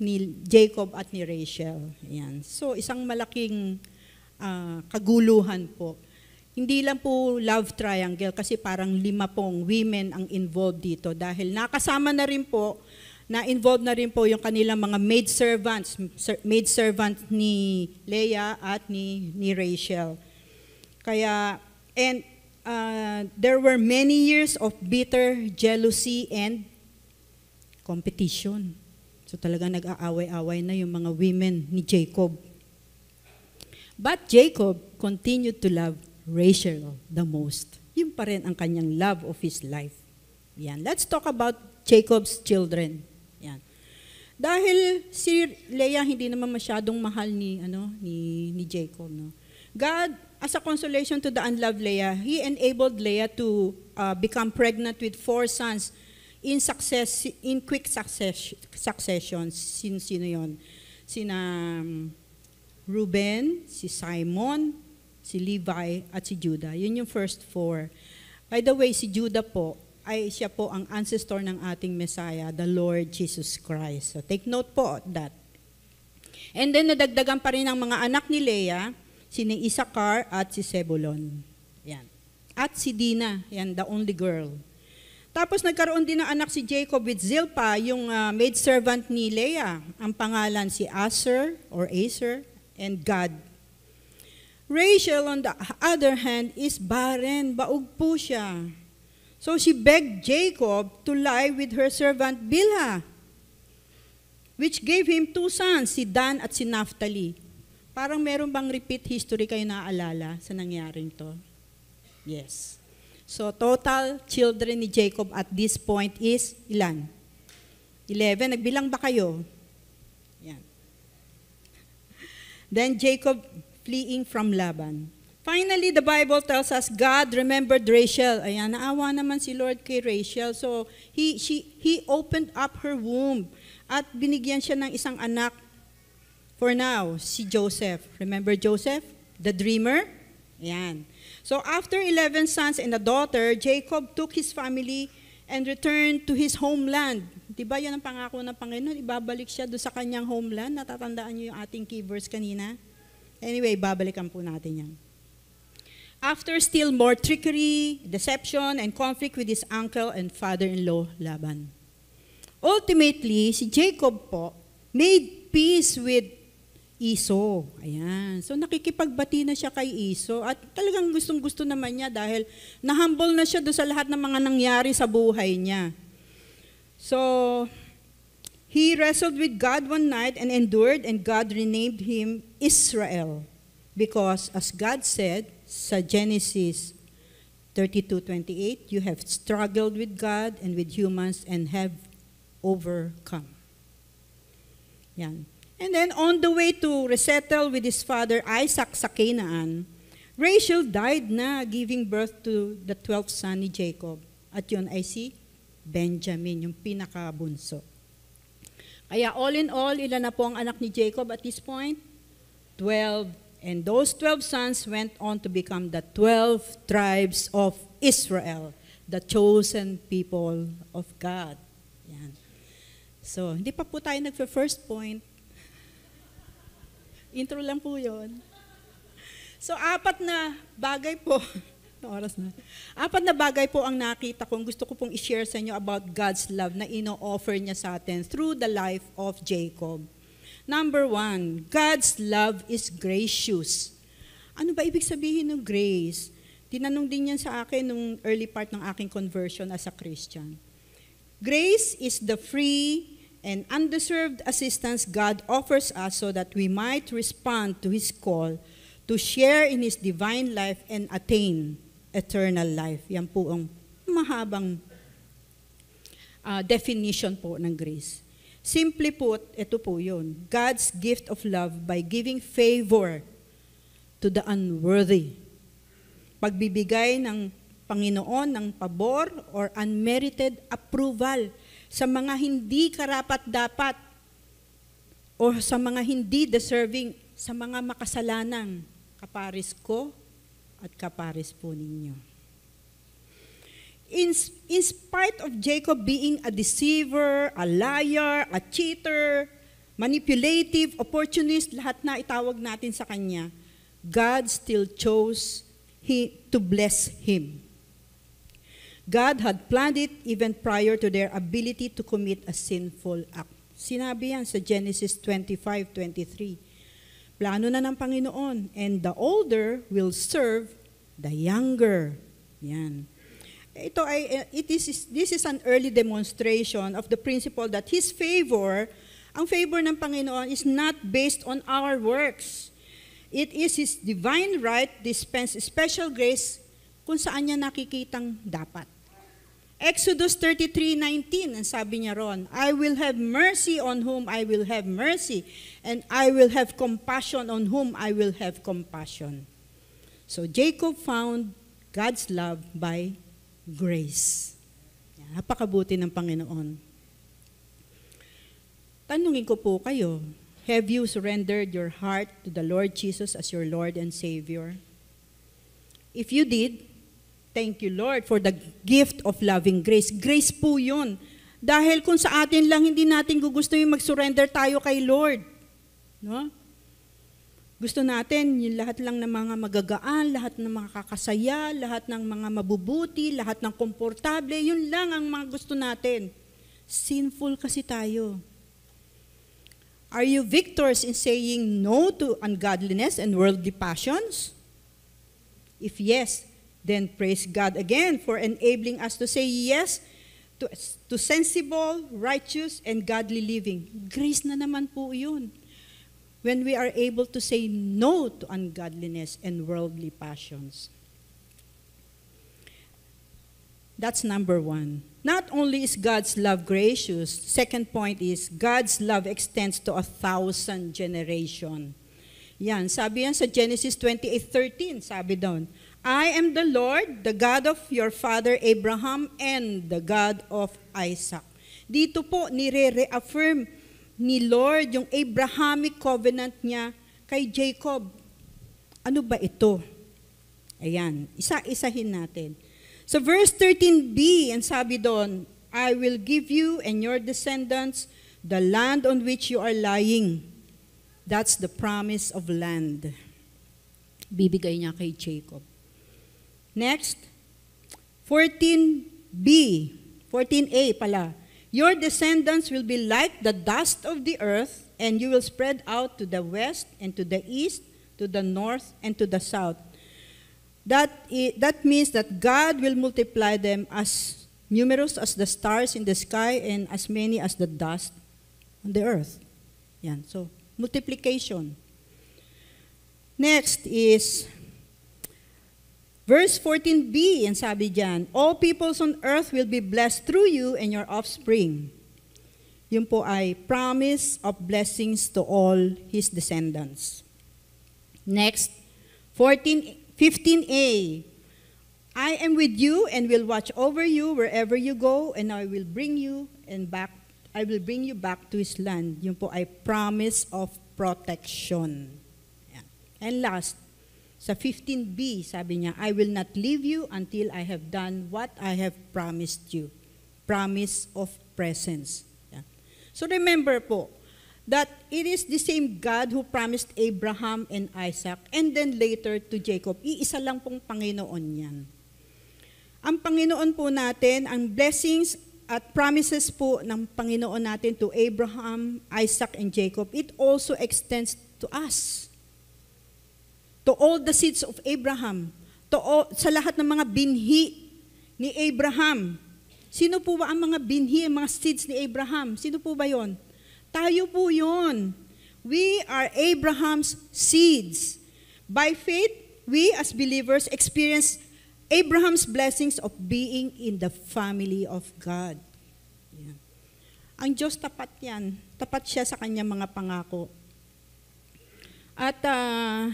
ni Jacob at ni Rachel? Yan. So isang malaking ah, kaguluhan po. Hindi lang po love triangle kasi parang lima pong women ang involved dito dahil nakasama na rin po na involved na rin po yung kanilang mga maid servants, ser- maid servant ni Leah at ni ni Rachel. Kaya and uh, there were many years of bitter jealousy and competition. So talaga nag-aaway-away na yung mga women ni Jacob. But Jacob continued to love Rachel the most. Yun pa rin ang kanyang love of his life. Yan. Let's talk about Jacob's children. Yan. Dahil si Leah hindi naman masyadong mahal ni ano ni ni Jacob no. God as a consolation to the unloved Leah, he enabled Leah to uh, become pregnant with four sons in success in quick success, succession. Sino sino 'yon? Sina um, Reuben, si Simon, si Levi at si Judah. Yun yung first four. By the way, si Judah po ay siya po ang ancestor ng ating Messiah, the Lord Jesus Christ. So take note po that. And then nadagdagan pa rin ang mga anak ni Leah, si ni Isakar at si Zebulon. Yan. At si Dina, yan, the only girl. Tapos nagkaroon din ng anak si Jacob with Zilpah, yung uh, maidservant ni Leah. Ang pangalan si Aser or Aser and Gad. Rachel, on the other hand, is barren. Baog po siya. So she begged Jacob to lie with her servant Bilhah, which gave him two sons, si Dan at si Naphtali. Parang meron bang repeat history kayo naaalala sa nangyaring to? Yes. So total children ni Jacob at this point is ilan? 11. Nagbilang ba kayo? Yan. Then Jacob fleeing from Laban. Finally, the Bible tells us God remembered Rachel. Ayan, naawa naman si Lord kay Rachel. So, he, she, he opened up her womb at binigyan siya ng isang anak for now, si Joseph. Remember Joseph? The dreamer? Ayan. So, after 11 sons and a daughter, Jacob took his family and returned to his homeland. Di ba yan ang pangako ng Panginoon? Ibabalik siya doon sa kanyang homeland. Natatandaan niyo yung ating key verse kanina? Anyway, babalikan po natin yan. After still more trickery, deception, and conflict with his uncle and father-in-law, Laban. Ultimately, si Jacob po made peace with Iso. Ayan. So nakikipagbati na siya kay Iso at talagang gustong-gusto naman niya dahil na-humble na siya doon sa lahat ng mga nangyari sa buhay niya. So, he wrestled with God one night and endured and God renamed him Israel because as God said sa Genesis 32:28, you have struggled with God and with humans and have overcome. Yan. And then on the way to resettle with his father Isaac sa Canaan, Rachel died na giving birth to the 12th son ni Jacob. At yun ay si Benjamin, yung pinakabunso. Kaya all in all, ilan na po ang anak ni Jacob at this point? 12. And those 12 sons went on to become the 12 tribes of Israel, the chosen people of God. Yan. So, hindi pa po tayo nagpa-first point. Intro lang po yon. So, apat na bagay po. oras na. Apat na bagay po ang nakita kong gusto ko pong i-share sa inyo about God's love na ino-offer niya sa atin through the life of Jacob. Number one, God's love is gracious. Ano ba ibig sabihin ng grace? Tinanong din yan sa akin nung early part ng aking conversion as a Christian. Grace is the free and undeserved assistance God offers us so that we might respond to His call to share in His divine life and attain eternal life. Yan po ang mahabang ah, definition po ng grace. Simply put, ito po yun. God's gift of love by giving favor to the unworthy. Pagbibigay ng Panginoon ng pabor or unmerited approval sa mga hindi karapat-dapat o sa mga hindi deserving, sa mga makasalanang kaparis ko at kaparis po ninyo. In, in spite of Jacob being a deceiver, a liar, a cheater, manipulative, opportunist, lahat na itawag natin sa kanya, God still chose he, to bless him. God had planned it even prior to their ability to commit a sinful act. Sinabi yan sa Genesis 25:23. Plano na ng Panginoon, and the older will serve the younger. Yan. Ito ay it is this is an early demonstration of the principle that his favor, ang favor ng Panginoon is not based on our works. It is his divine right dispense special grace kung saan niya nakikitang dapat. Exodus 33:19, ang sabi niya ron, I will have mercy on whom I will have mercy, and I will have compassion on whom I will have compassion. So Jacob found God's love by grace. Napakabuti ng Panginoon. Tanungin ko po kayo, have you surrendered your heart to the Lord Jesus as your Lord and Savior? If you did, Thank you, Lord, for the gift of loving grace. Grace po yun. Dahil kung sa atin lang hindi natin gugustuhin mag-surrender tayo kay Lord. No? Gusto natin yung lahat lang ng mga magagaan, lahat ng mga kakasaya, lahat ng mga mabubuti, lahat ng komportable, yun lang ang mga gusto natin. Sinful kasi tayo. Are you victors in saying no to ungodliness and worldly passions? If yes, then praise God again for enabling us to say yes to, to sensible, righteous, and godly living. Grace na naman po yun. When we are able to say no to ungodliness and worldly passions. That's number one. Not only is God's love gracious, second point is God's love extends to a thousand generation. Yan, sabi yan sa Genesis 28.13, sabi doon, I am the Lord, the God of your father Abraham and the God of Isaac. Dito po, nire-reaffirm ni Lord yung Abrahamic covenant niya kay Jacob. Ano ba ito? Ayan, isa-isahin natin. Sa verse 13b, ang sabi doon, I will give you and your descendants the land on which you are lying. That's the promise of land. Bibigay niya kay Jacob. Next, 14b, 14a pala. Your descendants will be like the dust of the earth, and you will spread out to the west and to the east, to the north and to the south. That, that means that God will multiply them as numerous as the stars in the sky and as many as the dust on the earth. Yan. So, multiplication. Next is verse 14b, and sabi diyan, All peoples on earth will be blessed through you and your offspring. Yun po ay promise of blessings to all his descendants. Next, 14, 15a. I am with you and will watch over you wherever you go, and I will bring you and back. I will bring you back to his land. Yun po ay promise of protection. And last, sa 15b, sabi niya, I will not leave you until I have done what I have promised you. Promise of presence. Yan. So remember po, that it is the same God who promised Abraham and Isaac and then later to Jacob. Iisa lang pong Panginoon yan. Ang Panginoon po natin, ang blessings at promises po ng Panginoon natin to Abraham, Isaac, and Jacob, it also extends to us. To all the seeds of Abraham, to all, sa lahat ng mga binhi ni Abraham. Sino po ba ang mga binhi, ang mga seeds ni Abraham? Sino po ba yon? Tayo po yon. We are Abraham's seeds. By faith, we as believers experience Abraham's blessings of being in the family of God. Yan. Ang Diyos tapat yan. Tapat siya sa kanyang mga pangako. At ah,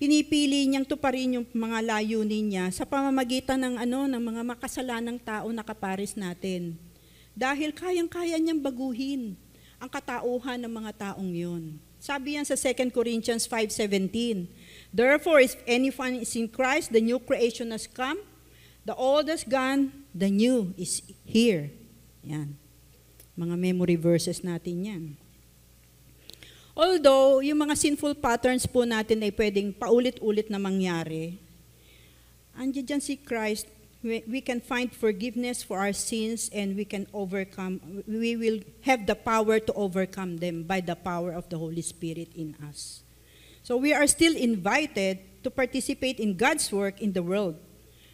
pinipili niyang tuparin yung mga layunin niya sa pamamagitan ng ano ng mga makasalanang tao na kapares natin. Dahil kayang-kaya niyang baguhin ang katauhan ng mga taong yun. Sabi yan sa 2 Corinthians 5.17, Therefore, if anyone is in Christ, the new creation has come, the old has gone, the new is here. Yan. Mga memory verses natin yan. Although, yung mga sinful patterns po natin ay pwedeng paulit-ulit na mangyari, andiyan dyan si Christ, we, we can find forgiveness for our sins and we can overcome, we will have the power to overcome them by the power of the Holy Spirit in us. So we are still invited to participate in God's work in the world.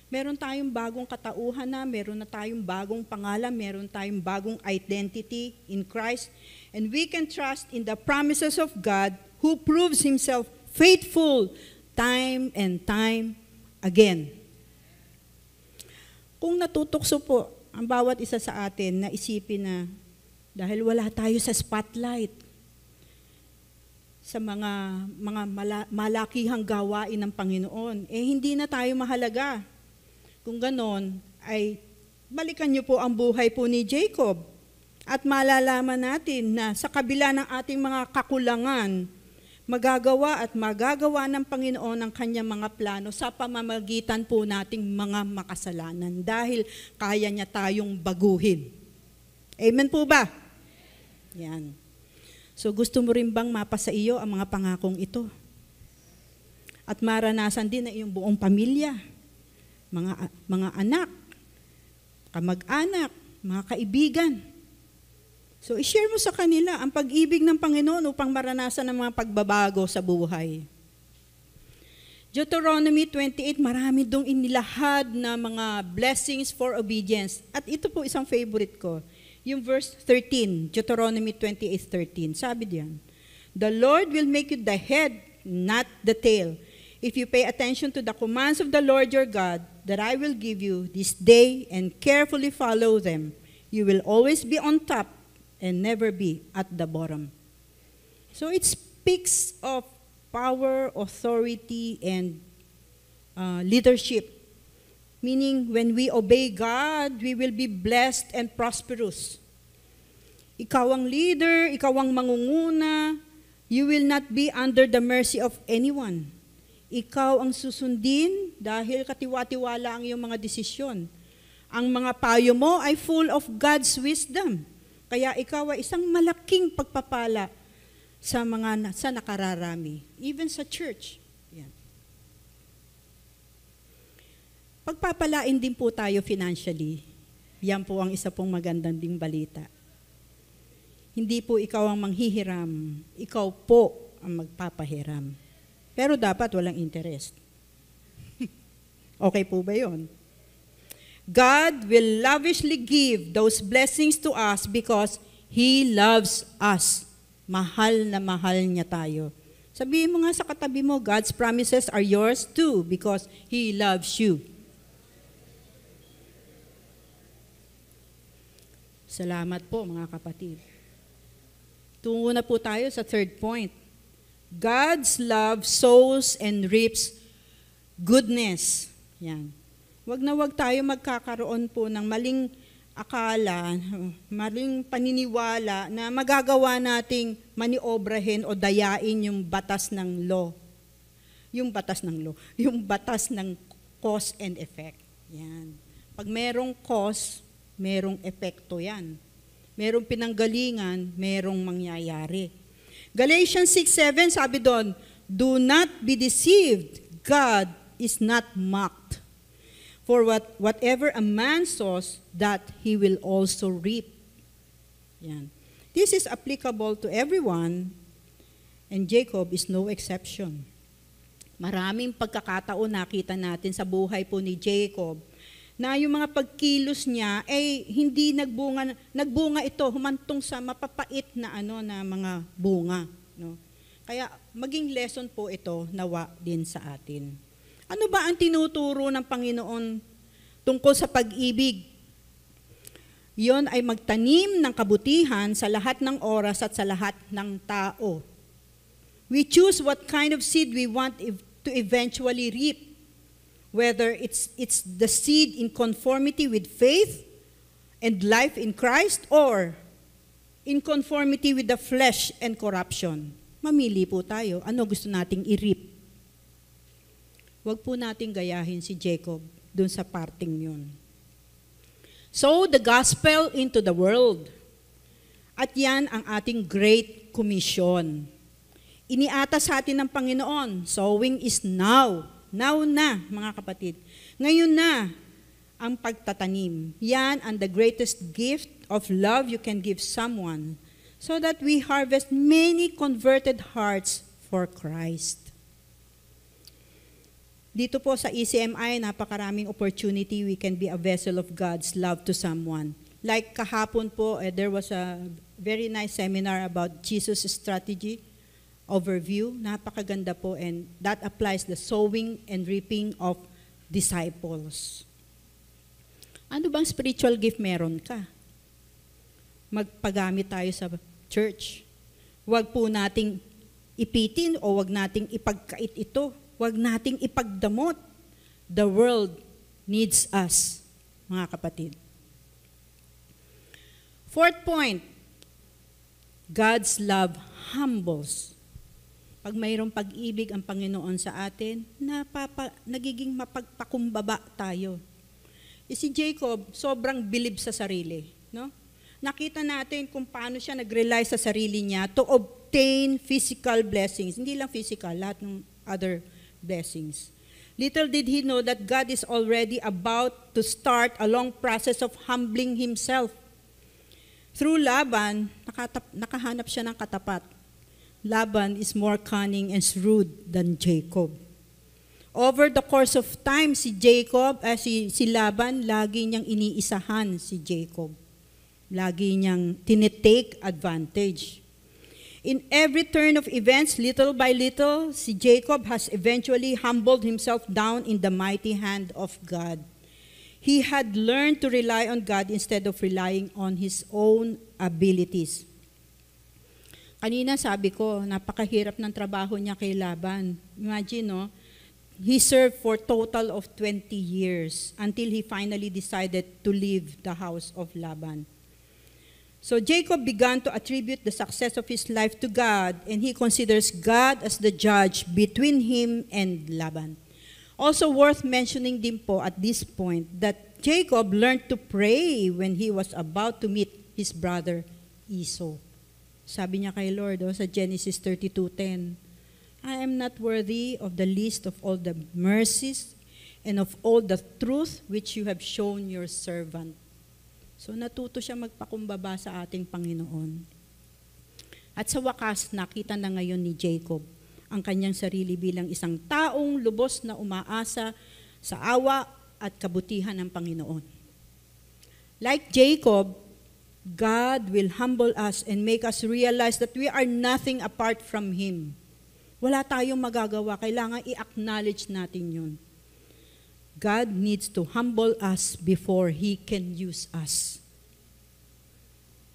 Meron tayong bagong katauhan na, meron na tayong bagong pangalan, meron tayong bagong identity in Christ, and we can trust in the promises of God who proves himself faithful time and time again. Kung natutokso po ang bawat isa sa atin na isipin na dahil wala tayo sa spotlight, sa mga mga mala, malakihang gawain ng Panginoon, eh hindi na tayo mahalaga. Kung ganon, ay balikan niyo po ang buhay po ni Jacob at malalaman natin na sa kabila ng ating mga kakulangan, magagawa at magagawa ng Panginoon ang kanyang mga plano sa pamamagitan po nating mga makasalanan dahil kaya niya tayong baguhin. Amen po ba? Yan. So gusto mo rin bang mapa iyo ang mga pangakong ito? At maranasan din ng iyong buong pamilya, mga, mga anak, kamag-anak, mga kaibigan. So i-share mo sa kanila ang pag-ibig ng Panginoon upang maranasan ang mga pagbabago sa buhay. Deuteronomy 28, marami dong inilahad na mga blessings for obedience. At ito po isang favorite ko. Yung verse 13, Deuteronomy 28:13, sabi diyan, The Lord will make you the head, not the tail. If you pay attention to the commands of the Lord your God that I will give you this day and carefully follow them, you will always be on top and never be at the bottom. So it speaks of power, authority, and uh, leadership. Meaning, when we obey God, we will be blessed and prosperous. Ikaw ang leader, ikaw ang mangunguna, you will not be under the mercy of anyone. Ikaw ang susundin dahil katiwa-tiwala ang iyong mga desisyon. Ang mga payo mo ay full of God's wisdom. Kaya ikaw ay isang malaking pagpapala sa mga sa nakararami, even sa church. Yan. Pagpapalain din po tayo financially. Yan po ang isa pong magandang ding balita. Hindi po ikaw ang manghihiram, ikaw po ang magpapahiram. Pero dapat walang interest. okay po ba yon? God will lavishly give those blessings to us because He loves us. Mahal na mahal niya tayo. Sabihin mo nga sa katabi mo, God's promises are yours too because He loves you. Salamat po mga kapatid. Tungo na po tayo sa third point. God's love sows and reaps goodness. Yan. Wag na wag tayo magkakaroon po ng maling akala, maling paniniwala na magagawa nating maniobrahin o dayain yung batas ng law. Yung batas ng law. Yung batas ng cause and effect. Yan. Pag merong cause, merong epekto yan. Merong pinanggalingan, merong mangyayari. Galatians 6.7 sabi doon, Do not be deceived, God is not mocked. For what, whatever a man sows, that he will also reap. Yan. This is applicable to everyone, and Jacob is no exception. Maraming pagkakataon nakita natin sa buhay po ni Jacob na yung mga pagkilos niya ay hindi nagbunga nagbunga ito humantong sa mapapait na ano na mga bunga no kaya maging lesson po ito nawa din sa atin ano ba ang tinuturo ng Panginoon tungkol sa pag-ibig Yon ay magtanim ng kabutihan sa lahat ng oras at sa lahat ng tao. We choose what kind of seed we want to eventually reap. Whether it's, it's the seed in conformity with faith and life in Christ or in conformity with the flesh and corruption. Mamili po tayo. Ano gusto nating i-reap? Huwag po nating gayahin si Jacob dun sa parting yun. Sow the gospel into the world. At yan ang ating great commission. Iniata sa atin ng Panginoon, sowing is now. Now na, mga kapatid. Ngayon na ang pagtatanim. Yan ang the greatest gift of love you can give someone so that we harvest many converted hearts for Christ. Dito po sa ECMI, napakaraming opportunity we can be a vessel of God's love to someone. Like kahapon po, eh, there was a very nice seminar about Jesus' strategy overview. Napakaganda po and that applies the sowing and reaping of disciples. Ano bang spiritual gift meron ka? Magpagamit tayo sa church. Huwag po nating ipitin o huwag nating ipagkait ito. Huwag nating ipagdamot. The world needs us, mga kapatid. Fourth point, God's love humbles. Pag mayroong pag-ibig ang Panginoon sa atin, napapa, nagiging mapagpakumbaba tayo. E si Jacob, sobrang bilib sa sarili. No? Nakita natin kung paano siya nag-rely sa sarili niya to obtain physical blessings. Hindi lang physical, lahat ng other blessings. Little did he know that God is already about to start a long process of humbling himself. Through Laban, nakatap, nakahanap siya ng katapat. Laban is more cunning and shrewd than Jacob. Over the course of time, si Jacob, eh, si, si Laban, lagi niyang iniisahan si Jacob. Lagi niyang tinitake advantage. In every turn of events, little by little, si Jacob has eventually humbled himself down in the mighty hand of God. He had learned to rely on God instead of relying on his own abilities. Kanina sabi ko, napakahirap ng trabaho niya kay Laban. Imagine, no? He served for total of 20 years until he finally decided to leave the house of Laban. So Jacob began to attribute the success of his life to God, and he considers God as the judge between him and Laban. Also worth mentioning din po at this point that Jacob learned to pray when he was about to meet his brother Esau. Sabi niya kay Lord oh, sa Genesis 32:10, I am not worthy of the least of all the mercies and of all the truth which you have shown your servant. So natuto siya magpakumbaba sa ating Panginoon. At sa wakas, nakita na ngayon ni Jacob ang kanyang sarili bilang isang taong lubos na umaasa sa awa at kabutihan ng Panginoon. Like Jacob, God will humble us and make us realize that we are nothing apart from Him. Wala tayong magagawa. Kailangan i-acknowledge natin yun. God needs to humble us before He can use us.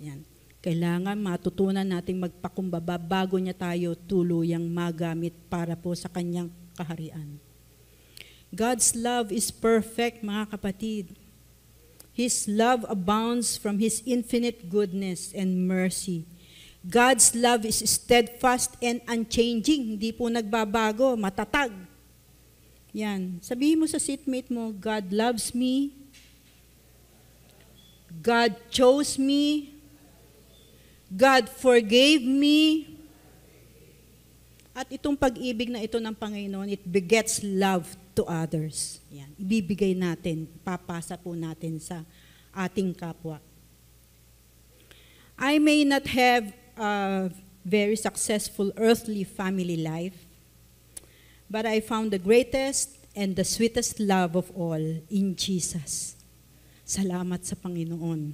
Yan. Kailangan matutunan nating magpakumbaba bago niya tayo tuluyang magamit para po sa kanyang kaharian. God's love is perfect, mga kapatid. His love abounds from His infinite goodness and mercy. God's love is steadfast and unchanging. Hindi po nagbabago, matatag. Yan. Sabihin mo sa seatmate mo, God loves me. God chose me. God forgave me. At itong pag-ibig na ito ng Panginoon, it begets love to others. Yan. Ibibigay natin, papasa po natin sa ating kapwa. I may not have a very successful earthly family life, but I found the greatest and the sweetest love of all in Jesus. Salamat sa Panginoon.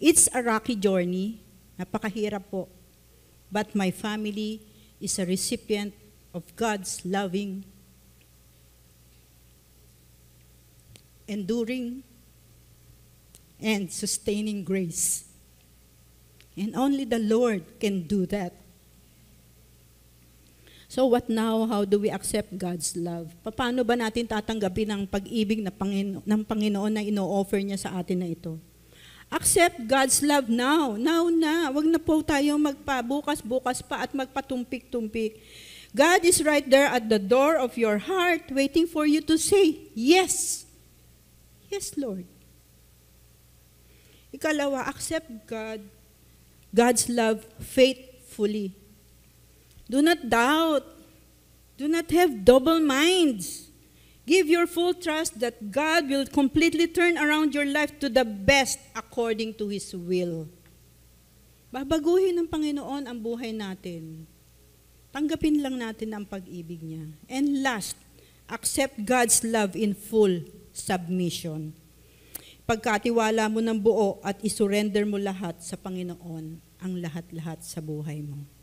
It's a rocky journey, napakahirap po, but my family is a recipient of God's loving, enduring, and sustaining grace. And only the Lord can do that. So what now? How do we accept God's love? Paano ba natin tatanggapin ang pag-ibig na Pangino- ng Panginoon na ino-offer niya sa atin na ito? Accept God's love now. Now na. Huwag na po tayo magpa-bukas-bukas pa at magpatumpik-tumpik. God is right there at the door of your heart waiting for you to say, Yes. Yes, Lord. Ikalawa, accept God, God's love faithfully. Do not doubt. Do not have double minds. Give your full trust that God will completely turn around your life to the best according to His will. Babaguhin ng Panginoon ang buhay natin. Tanggapin lang natin ang pag-ibig niya. And last, accept God's love in full submission. Pagkatiwala mo ng buo at isurrender mo lahat sa Panginoon ang lahat-lahat sa buhay mo.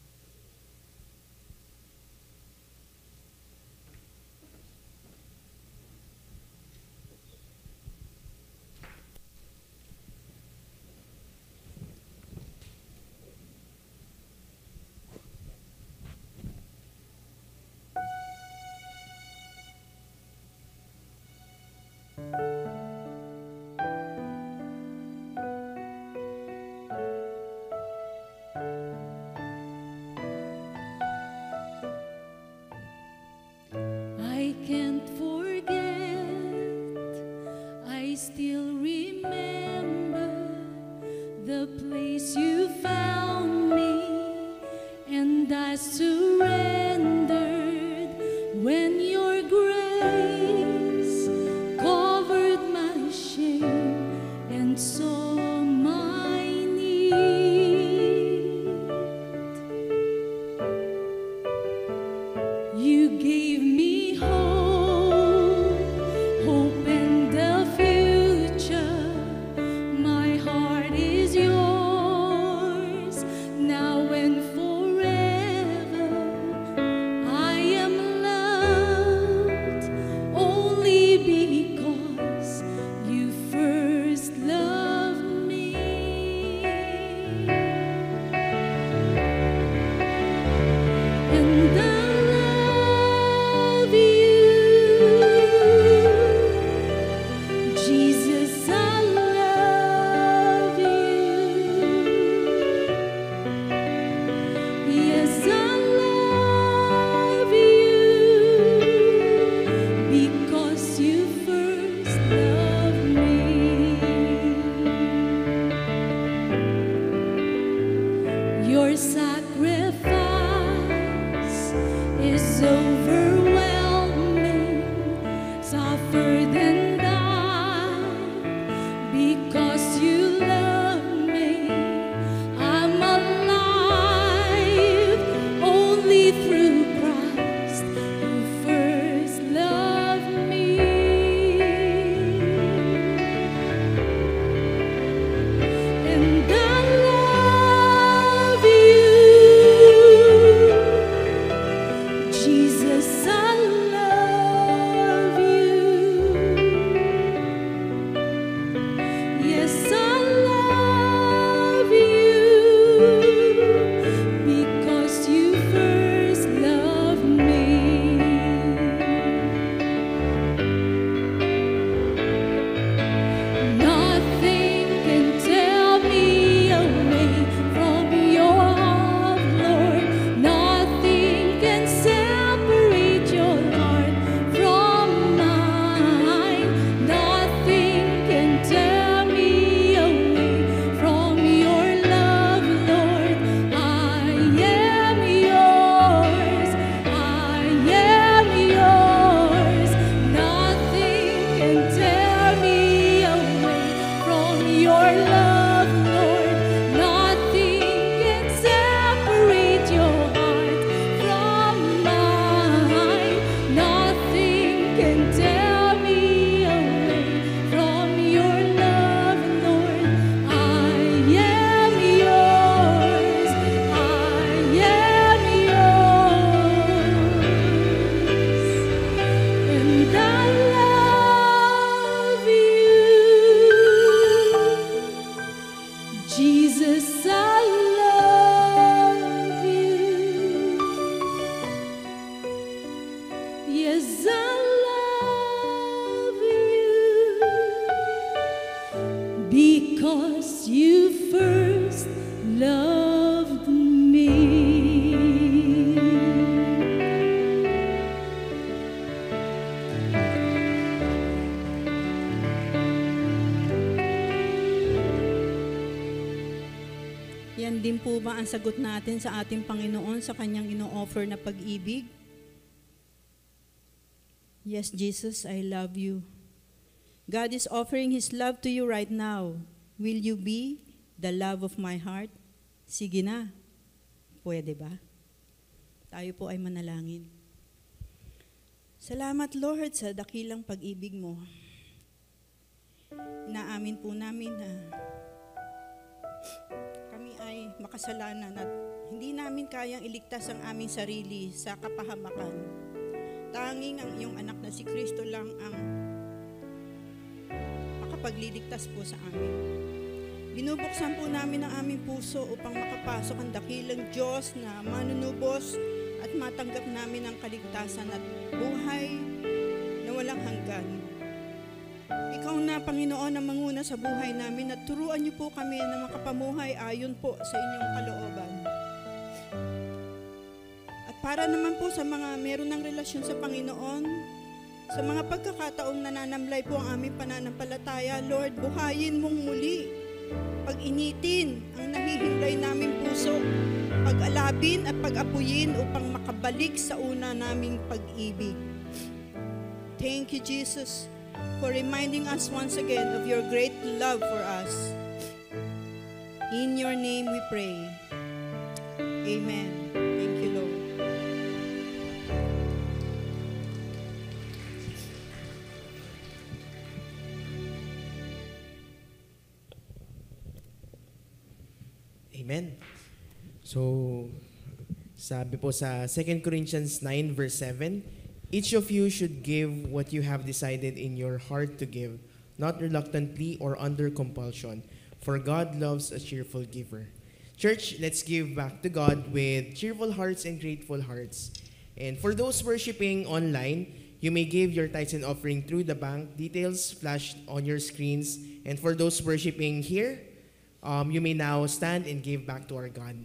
Ang sagot natin sa ating Panginoon sa kanyang ino-offer na pag-ibig? Yes, Jesus, I love you. God is offering His love to you right now. Will you be the love of my heart? Sige na. Pwede ba? Tayo po ay manalangin. Salamat Lord sa dakilang pag-ibig mo. Naamin po namin na makasalanan at hindi namin kayang iligtas ang aming sarili sa kapahamakan. Tanging ang iyong anak na si Kristo lang ang makapagliligtas po sa amin. Binubuksan po namin ang aming puso upang makapasok ang dakilang Diyos na manunubos at matanggap namin ang kaligtasan at buhay na walang hanggan. Ikaw na, Panginoon, ang manguna sa buhay namin at turuan niyo po kami na makapamuhay ayon po sa inyong kalooban. At para naman po sa mga meron ng relasyon sa Panginoon, sa mga pagkakataong nananamlay po ang aming pananampalataya, Lord, buhayin mong muli. Pag-initin ang nahihimlay naming puso, pag-alabin at pag-apuyin upang makabalik sa una naming pag-ibig. Thank you, Jesus, for reminding us once again of your great love for us. In your name we pray. Amen. Thank you, Lord. Amen. So, sabi po sa 2 Corinthians 9 verse 7, Each of you should give what you have decided in your heart to give, not reluctantly or under compulsion, for God loves a cheerful giver. Church, let's give back to God with cheerful hearts and grateful hearts. And for those worshiping online, you may give your tithes and offering through the bank details flashed on your screens. And for those worshiping here, um, you may now stand and give back to our God.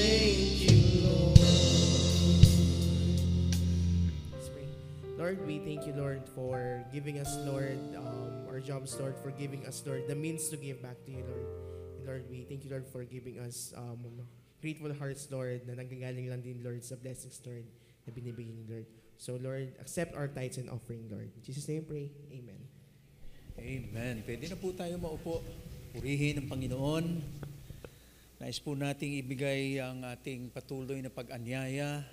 Thank you, Lord. Let's pray. Lord, we thank you, Lord, for giving us, Lord, um, our jobs, Lord, for giving us, Lord, the means to give back to you, Lord. Lord, we thank you, Lord, for giving us um, grateful hearts, Lord, na nanggagaling lang din, Lord, sa blessings, Lord, na binibigay ni Lord. So, Lord, accept our tithes and offering, Lord. In Jesus' name, pray. Amen. Amen. Pwede na po tayo maupo. Purihin ang Panginoon. Nais po nating ibigay ang ating patuloy na pag-anyaya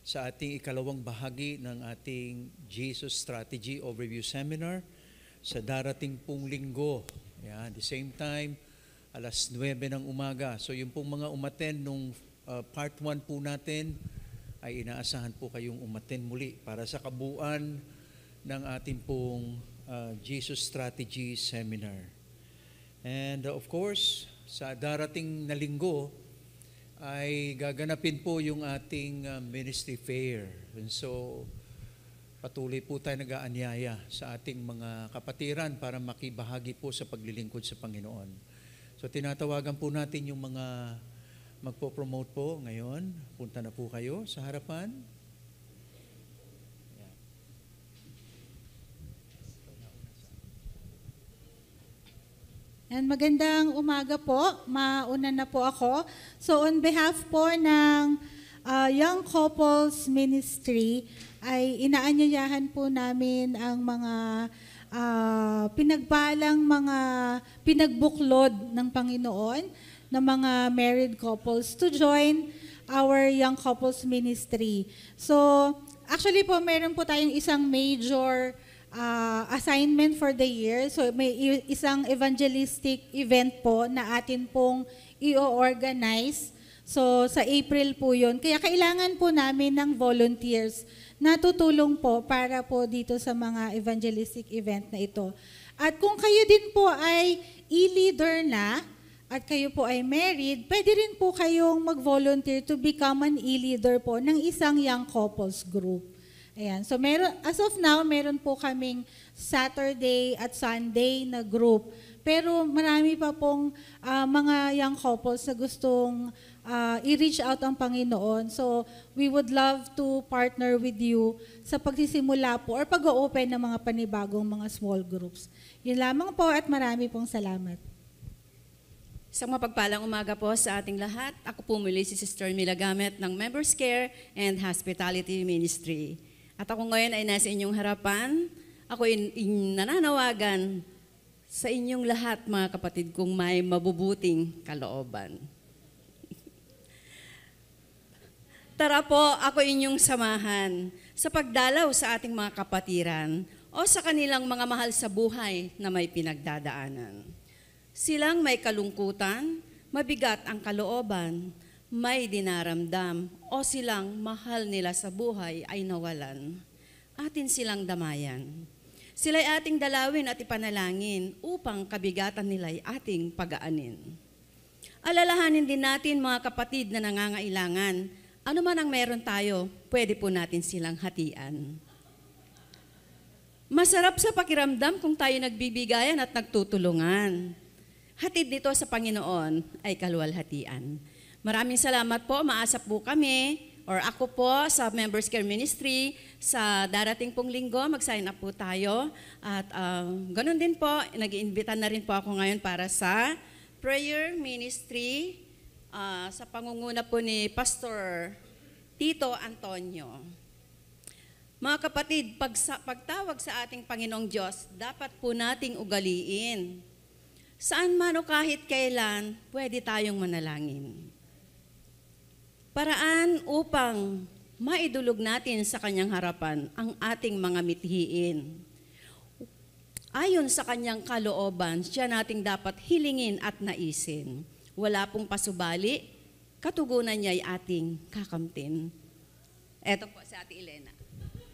sa ating ikalawang bahagi ng ating Jesus Strategy Overview Seminar sa darating pong linggo. Yan, the same time, alas 9 ng umaga. So yung pong mga umaten nung uh, part 1 po natin, ay inaasahan po kayong umaten muli para sa kabuuan ng ating pong uh, Jesus Strategy Seminar. And uh, of course, sa darating na linggo, ay gaganapin po yung ating uh, ministry fair. And so, patuloy po tayo nag-aanyaya sa ating mga kapatiran para makibahagi po sa paglilingkod sa Panginoon. So, tinatawagan po natin yung mga magpo-promote po ngayon. Punta na po kayo sa harapan. And magandang umaga po. Mauna na po ako. So on behalf po ng uh, Young Couples Ministry, ay inaanyayahan po namin ang mga uh, pinagpalang mga pinagbuklod ng Panginoon ng mga married couples to join our Young Couples Ministry. So actually po meron po tayong isang major uh, assignment for the year. So may isang evangelistic event po na atin pong i-organize. So sa April po yun. Kaya kailangan po namin ng volunteers na tutulong po para po dito sa mga evangelistic event na ito. At kung kayo din po ay e-leader na, at kayo po ay married, pwede rin po kayong mag-volunteer to become an e-leader po ng isang young couples group. Ayan. So meron as of now meron po kaming Saturday at Sunday na group. Pero marami pa pong ah, mga young couples na gustong ah, i-reach out ang Panginoon. So we would love to partner with you sa pagsisimula po or pag-open ng mga panibagong mga small groups. Yun lamang po at marami pong salamat. Isang mapagpalang umaga po sa ating lahat. Ako po muli si Sister Mila Gamet ng Members Care and Hospitality Ministry. At ako ngayon ay nasa inyong harapan. Ako in, in nananawagan sa inyong lahat mga kapatid kung may mabubuting kalooban. Tara po, ako inyong samahan sa pagdalaw sa ating mga kapatiran o sa kanilang mga mahal sa buhay na may pinagdadaanan. Silang may kalungkutan, mabigat ang kalooban, may dinaramdam, o silang mahal nila sa buhay ay nawalan. Atin silang damayan. Sila'y ating dalawin at ipanalangin upang kabigatan nila'y ating pagaanin. Alalahanin din natin mga kapatid na nangangailangan, ano man ang meron tayo, pwede po natin silang hatian. Masarap sa pakiramdam kung tayo nagbibigayan at nagtutulungan. Hatid nito sa Panginoon ay kaluwalhatian. Maraming salamat po. Maasap po kami or ako po sa Members Care Ministry sa darating pong linggo. Mag-sign up po tayo. At um, ganun din po, nag-iimbita na rin po ako ngayon para sa prayer ministry ah, sa pangunguna po ni Pastor Tito Antonio. Mga kapatid, pag pagtawag sa ating Panginoong Diyos, dapat po nating ugaliin. Saan man o kahit kailan, pwede tayong manalangin. Paraan upang maidulog natin sa kanyang harapan ang ating mga mithiin. Ayon sa kanyang kalooban, siya nating dapat hilingin at naisin. Wala pong pasubali, katugunan niya ay ating kakamtin. Eto po si Ate Elena.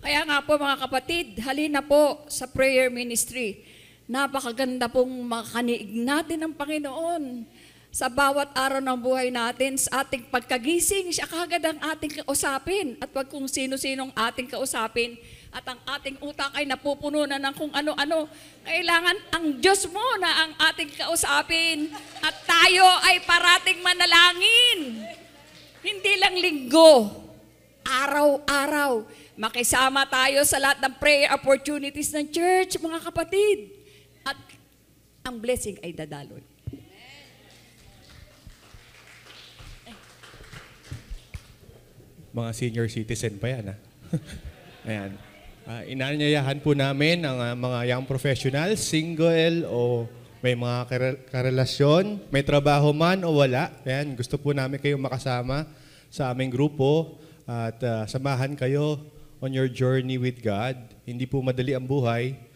Kaya nga po mga kapatid, halina po sa prayer ministry. Napakaganda pong makaniig natin ng Panginoon sa bawat araw ng buhay natin, sa ating pagkagising, siya kagad ang ating kausapin. At wag kung sino-sinong ating kausapin at ang ating utak ay napupuno na ng kung ano-ano. Kailangan ang Diyos mo na ang ating kausapin at tayo ay parating manalangin. Hindi lang linggo, araw-araw. Makisama tayo sa lahat ng prayer opportunities ng church, mga kapatid. At ang blessing ay dadaloy. Mga senior citizen pa yan. Ha? Ayan. Uh, inanyayahan po namin ang ah, mga young professionals, single o may mga kare- karelasyon, may trabaho man o wala. Ayan, gusto po namin kayong makasama sa aming grupo at ah, samahan kayo on your journey with God. Hindi po madali ang buhay.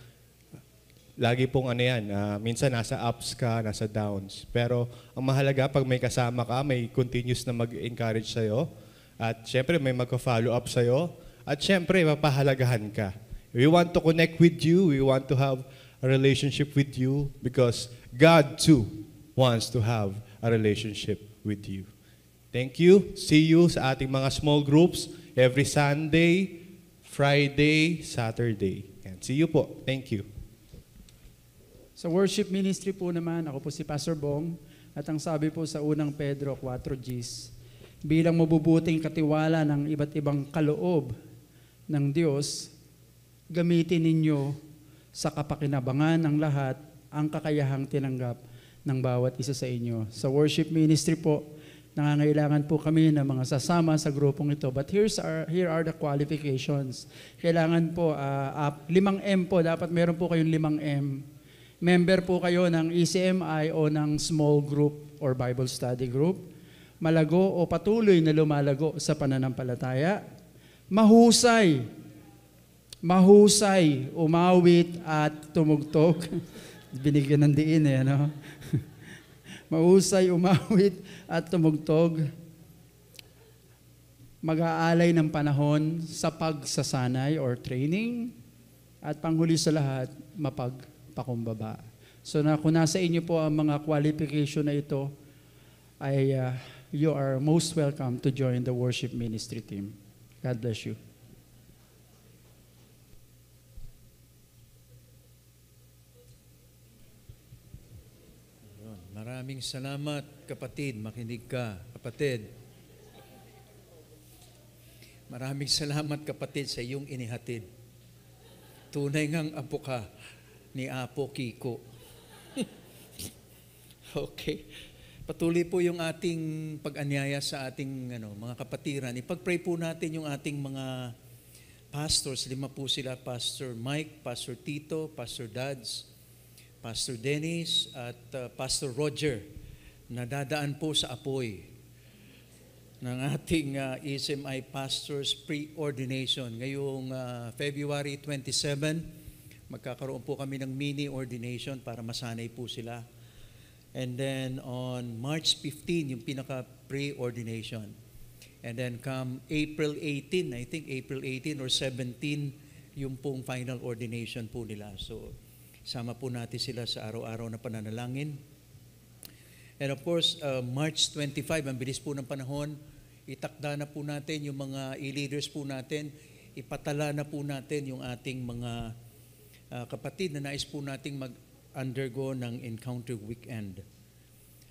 lagi pong ano yan, ah, minsan nasa ups ka, nasa downs. Pero ang mahalaga, pag may kasama ka, may continuous na mag-encourage sa'yo. At syempre, may magka-follow up sa'yo. At syempre, mapahalagahan ka. We want to connect with you. We want to have a relationship with you because God too wants to have a relationship with you. Thank you. See you sa ating mga small groups every Sunday, Friday, Saturday. And see you po. Thank you. Sa worship ministry po naman, ako po si Pastor Bong, at ang sabi po sa unang Pedro 4.Gs, bilang mabubuting katiwala ng iba't ibang kaloob ng Diyos, gamitin ninyo sa kapakinabangan ng lahat ang kakayahang tinanggap ng bawat isa sa inyo. Sa worship ministry po, nangangailangan po kami ng mga sasama sa grupong ito. But here's our, here are the qualifications. Kailangan po, ah, up- limang M po, dapat meron po kayong limang M. Member po kayo ng ECMI o ng small group or Bible study group. Malago o patuloy na lumalago sa pananampalataya. Mahusay. Mahusay, umawit at tumugtog. Binigyan ng diin eh, ano? Mahusay, umawit at tumugtog. Mag-aalay ng panahon sa pagsasanay or training. At panghuli sa lahat, mapagpakumbaba. So na kung nasa inyo po ang mga qualification na ito, ay uh, you are most welcome to join the worship ministry team. God bless you. Maraming salamat, kapatid. Makinig ka, kapatid. Maraming salamat, kapatid, sa iyong inihatid. Tunay ngang apo ka ni Apo Kiko. okay. Patuloy po yung ating pag-anyaya sa ating ano, mga kapatiran. Ipag-pray po natin yung ating mga pastors. Lima po sila, Pastor Mike, Pastor Tito, Pastor Dads, Pastor Dennis at uh, Pastor Roger na dadaan po sa apoy ng ating uh, ESMI Pastors Pre-Ordination. Ngayong uh, February 27, magkakaroon po kami ng mini ordination para masanay po sila. And then on March 15, yung pinaka pre-ordination. And then come April 18, I think April 18 or 17, yung pong final ordination po nila. So, sama po natin sila sa araw-araw na pananalangin. And of course, uh, March 25, ang bilis po ng panahon, itakda na po natin yung mga e-leaders po natin, ipatala na po natin yung ating mga uh, kapatid na nais po nating mag-undergo ng Encounter Weekend.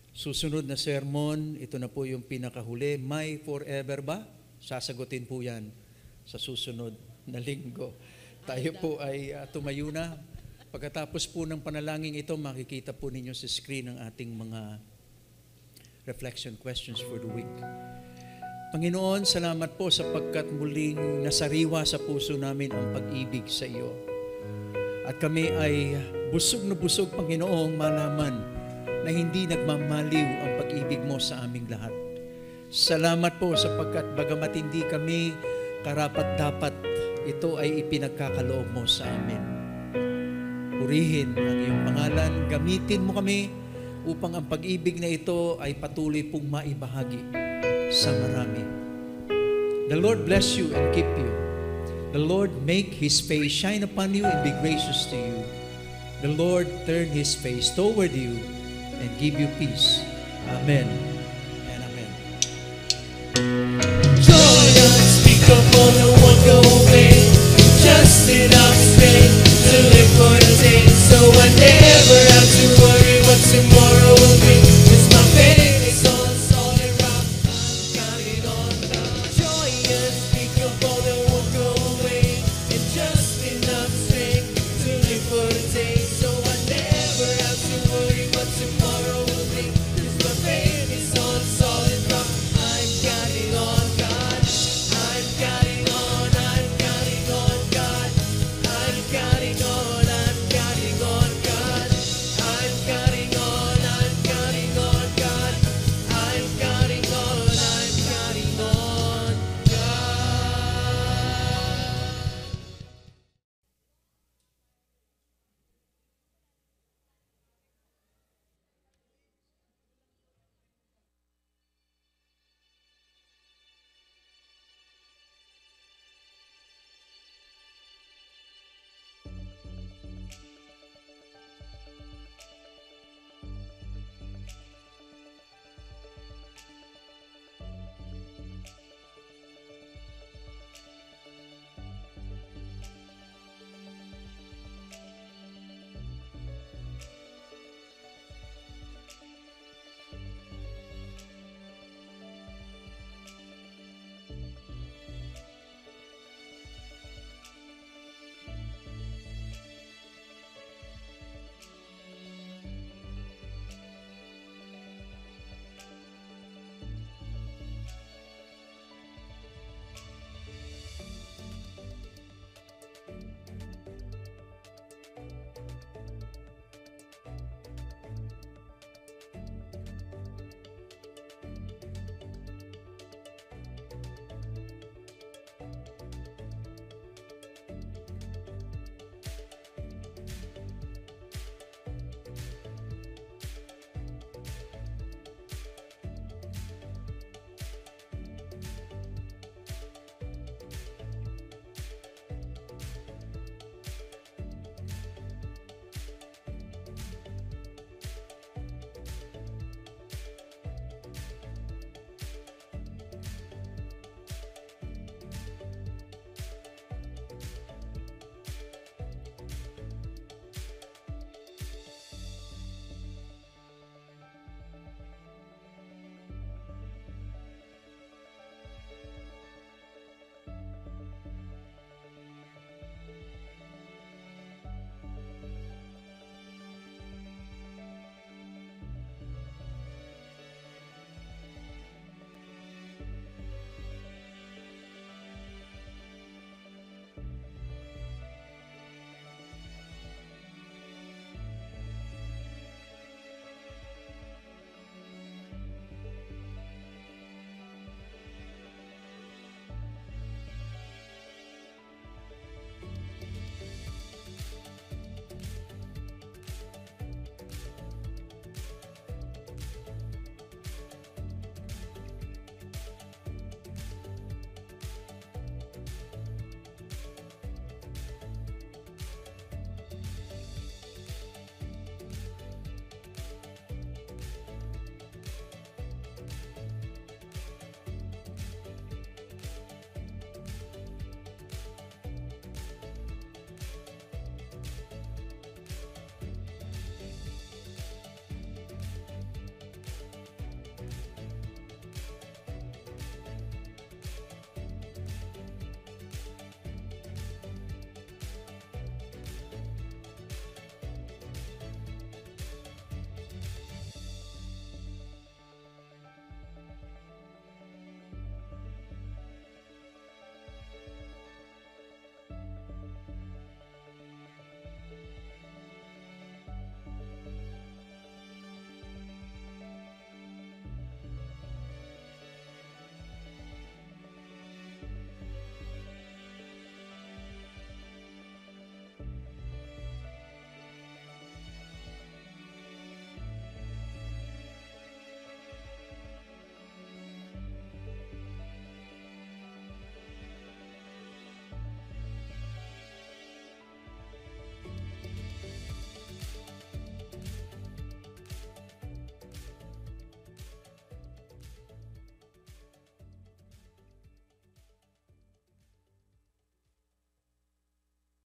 Susunod na sermon, ito na po yung pinakahuli, May Forever ba? Sasagutin po yan sa susunod na linggo. Tayo po ay uh, tumayo na. Pagkatapos po ng panalangin ito, makikita po ninyo sa screen ang ating mga reflection questions for the week. Panginoon, salamat po sapagkat muling nasariwa sa puso namin ang pag-ibig sa iyo. At kami ay busog na busog, Panginoong, malaman na hindi nagmamaliw ang pag-ibig mo sa aming lahat. Salamat po sapagkat bagamat hindi kami karapat-dapat, ito ay ipinagkakaloob mo sa amin. Purihin ang iyong pangalan, gamitin mo kami upang ang pag-ibig na ito ay patuloy pong maibahagi sa marami. The Lord bless you and keep you. The Lord make His face shine upon you and be gracious to you. The Lord turn His face toward you and give you peace. Amen and amen. Just enough strength to live for today. So